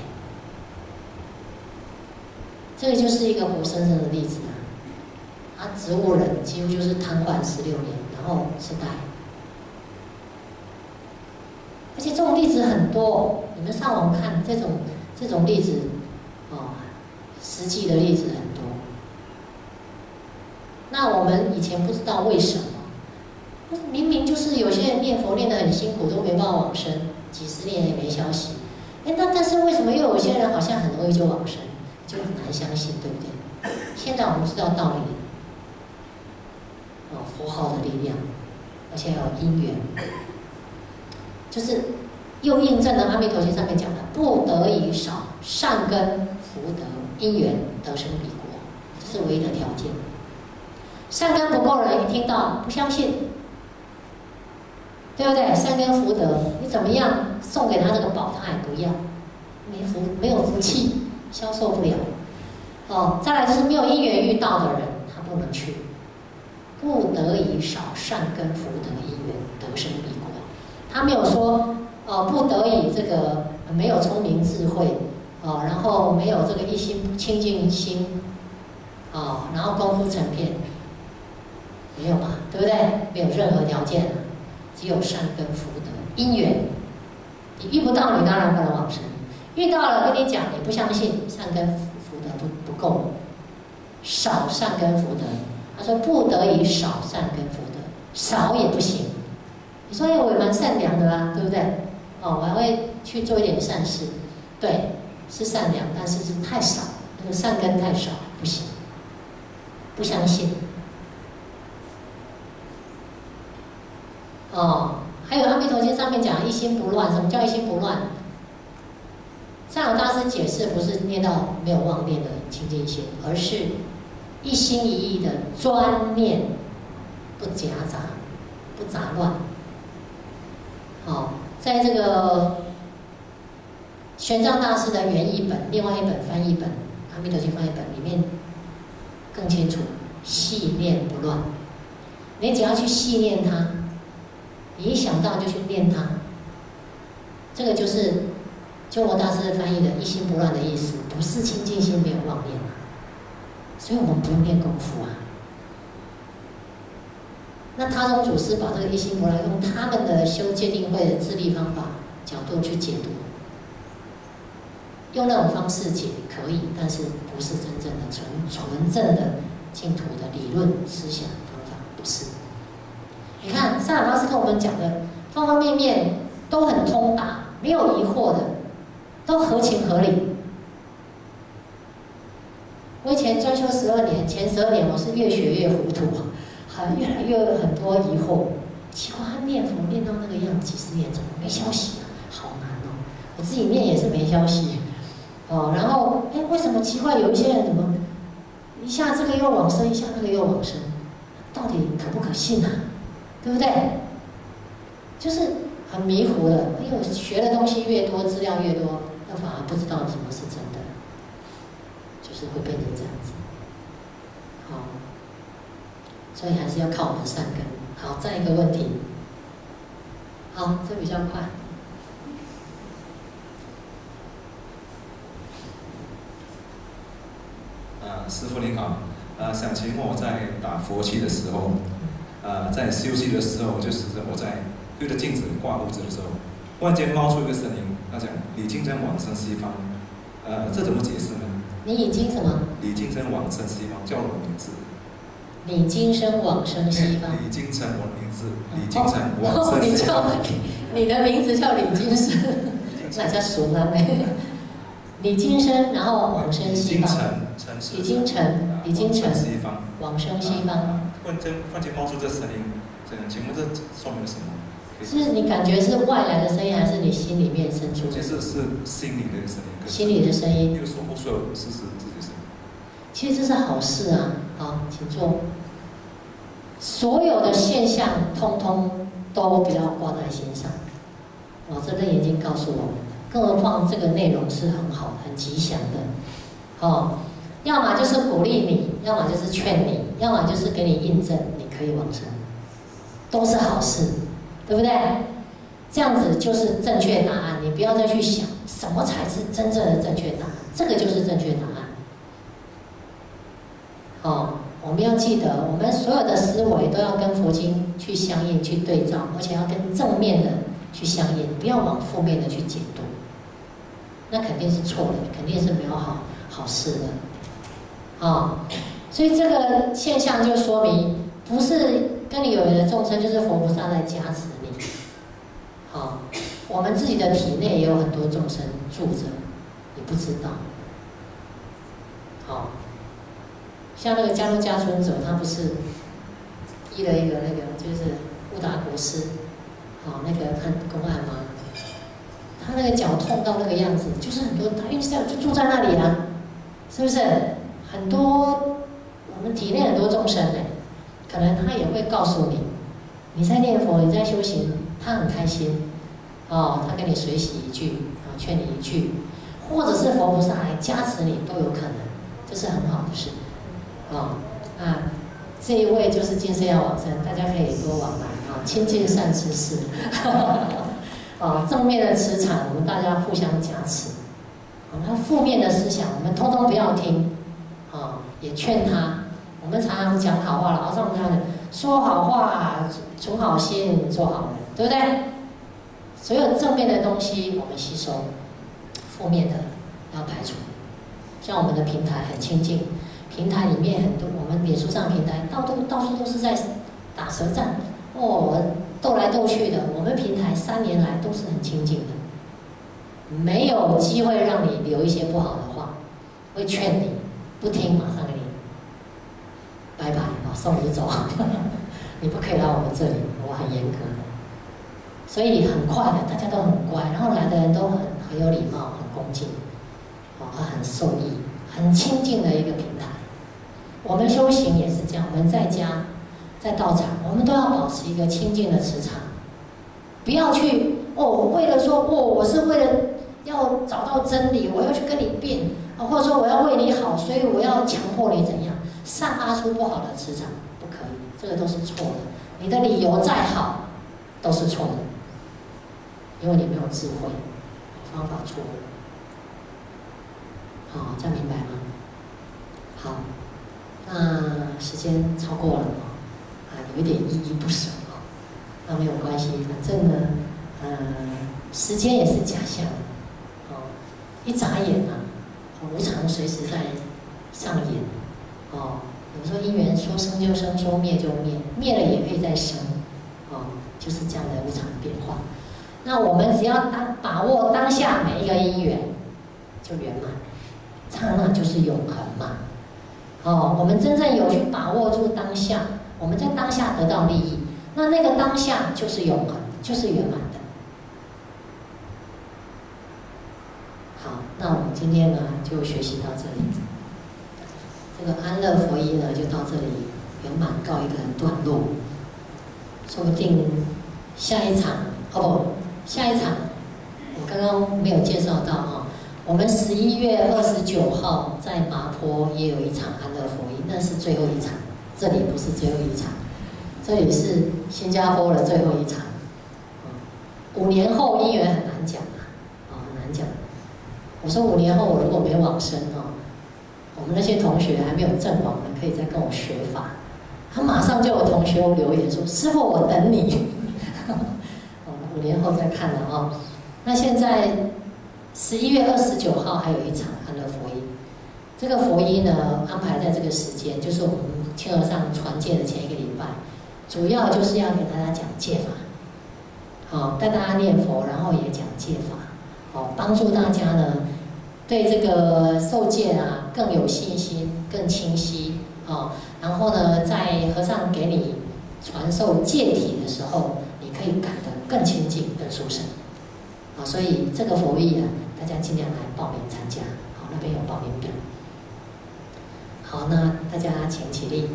这个就是一个活生生的例子啊！他植物人几乎就是瘫痪十六年，然后痴呆，而且这种例子很多。你们上网看这种这种例子，哦，实际的例子很多。那我们以前不知道为什么，明明就是有些人念佛念得很辛苦，都没办法往生。几十年也没消息，哎，那但是为什么又有些人好像很容易就往生，就很难相信，对不对？现在我们知道道理，哦，佛号的力量，而且有因缘，就是又印证了《阿弥陀经》上面讲的，不得已少善根福德因缘得生彼国，这是唯一的条件。善根不够人一听到不相信。对不对？善根福德，你怎么样送给他这个宝，他也不要，没福没有福气，销售不了。哦，再来就是没有因缘遇到的人，他不能去，不得已少善根福德因缘得生彼国。他没有说，哦，不得已这个没有聪明智慧，哦，然后没有这个一心清净心，哦，然后功夫成片，没有嘛？对不对？没有任何条件。只有善根福德因缘，你遇不到，你当然不能往生；遇到了，跟你讲，你不相信，善根福德不不够，少善根福德。他说不得已少善根福德，少也不行。你说我也蛮善良的啦，对不对？哦，我还会去做一点善事，对，是善良，但是是太少，那个善根太少，不行。不相信。哦，还有《阿弥陀经》上面讲一心不乱，什么叫一心不乱？善友大师解释不是念到没有妄念的清净心，而是一心一意的专念，不夹杂，不杂乱。好，在这个玄奘大师的原译本，另外一本翻译本《阿弥陀经》翻译本里面更清楚，细念不乱。你只要去细念它，你一想到就去念它，这个就是鸠罗大师翻译的“一心不乱”的意思，不是清净心没有妄念。所以我们不用练功夫啊。那他宗祖师把这个一心不乱用他们的修戒定慧的智力方法角度去解读，用那种方式解可以，但是不是真正的纯纯正的净土的理论思想方法，不是。你看萨尔巴斯跟我们讲的方方面面都很通达，没有疑惑的，都合情合理。我以前专修十二年，前十二年我是越学越糊涂。很越来越很多疑惑，奇怪，他念佛念到那个样子，几十年怎么没消息啊？好难哦！我自己念也是没消息，哦，然后哎，为什么奇怪？有一些人怎么一下这个又往生，一下那个又往生，到底可不可信啊？对不对？就是很迷糊的，因为学的东西越多，资料越多，那反而不知道什么是真，就是会变成这样子，好。所以还是要靠我们善根。好，再一个问题。好，这比较快。呃，师傅您好，呃，想请我在打佛七的时候，呃，在休息的时候，就是我在对着镜子挂胡子的时候，忽然间冒出一个声音，他讲你竟然往生西方，呃，这怎么解释呢？你已经什么？李金生往生西方，叫我名字。李金生往生西方。李金生，我的名字。李金生往生西方。你的名字叫李金生，那叫熟了没？李金生，然后往生西方。李金城，李金城，西方。往生西方。忽然间，忽然冒出这声音，请问这说明了什么？是你感觉是外来的声音，还是你心里面生出？其实是心里的声音。心里的声音。又说不出是是自己声音。其实这是好事啊。好，请坐。所有的现象，通通都不要挂在心上。老师的眼睛告诉我们，更何况这个内容是很好、很吉祥的。哦，要么就是鼓励你，要么就是劝你，要么就是给你印证，你可以往生，都是好事，对不对？这样子就是正确答案。你不要再去想什么才是真正的正确答案，这个就是正确答案。哦，我们要记得，我们所有的思维都要跟佛经去相应、去对照，而且要跟正面的去相应，不要往负面的去解读。那肯定是错的，肯定是没有好好事的。啊，所以这个现象就说明，不是跟你有缘的众生，就是佛菩萨在加持啊。我们自己的体内也有很多众生住着，你不知道。好。像那个加罗加村者，他不是医了一个那个就是乌达国师，好那个看公案吗？他那个脚痛到那个样子，就是很多他因为在就住在那里啊，是不是？很多我们体内很多众生呢，可能他也会告诉你，你在念佛，你在修行，他很开心，哦，他跟你随喜一句，啊，劝你一句，或者是佛菩萨来加持你，都有可能，这是很好的事。啊啊，这一位就是今生要往生，大家可以多往来啊，亲近善知识。啊，正面的磁场，我们大家互相加持。啊，那负面的思想，我们通通不要听。啊，也劝他。我们常常讲好话，老上我们说好话，存好心，做好，对不对？所有正面的东西我们吸收，负面的要排除。像我们的平台很清净。平台里面很多，我们脸书上平台到处到处都是在打舌战，哦，斗来斗去的。我们平台三年来都是很清净的，没有机会让你留一些不好的话，会劝你不听，马上给你拜拜送你走，你不可以来我们这里，我很严格。所以很快的，大家都很乖，然后来的人都很很有礼貌，很恭敬，啊，很受益，很亲近的一个平台。我们修行也是这样，我们在家，在道场，我们都要保持一个清净的磁场，不要去哦，为了说哦，我是为了要找到真理，我要去跟你辩啊，或者说我要为你好，所以我要强迫你怎样，散发出不好的磁场，不可以，这个都是错的。你的理由再好，都是错的，因为你没有智慧，方法错误。好，这样明白吗？好。那时间超过了啊，有一点依依不舍啊，那没有关系，反正呢，呃，时间也是假象，哦，一眨眼啊，无常随时在上演，哦，有时候因缘说生就生，说灭就灭，灭了也可以再生，哦，就是这样的无常变化。那我们只要当把握当下每一个因缘，就圆满，刹那就是永恒嘛。哦，我们真正有去把握住当下，我们在当下得到利益，那那个当下就是永恒，就是圆满的。好，那我们今天呢就学习到这里，这个安乐佛音呢就到这里圆满告一个段落，说不定下一场哦不，下一场我刚刚没有介绍到哈。我们十一月二十九号在麻坡也有一场安乐佛音，那是最后一场。这里不是最后一场，这里是新加坡的最后一场。五年后姻缘很难讲啊，啊很难讲。我说五年后我如果没往生哦，我们那些同学还没有阵亡的，可以再跟我学法。他马上就有同学留言说：“师傅，我等你。”五年后再看了啊。那现在。十一月二十九号还有一场安乐佛音，这个佛音呢安排在这个时间，就是我们青和尚传戒的前一个礼拜，主要就是要给大家讲戒法，好带大家念佛，然后也讲戒法，好帮助大家呢对这个受戒啊更有信心、更清晰，哦，然后呢在和尚给你传授戒体的时候，你可以感得更亲近、更殊胜，啊，所以这个佛意啊。大家尽量来报名参加，好，那边有报名表。好，那大家请起立。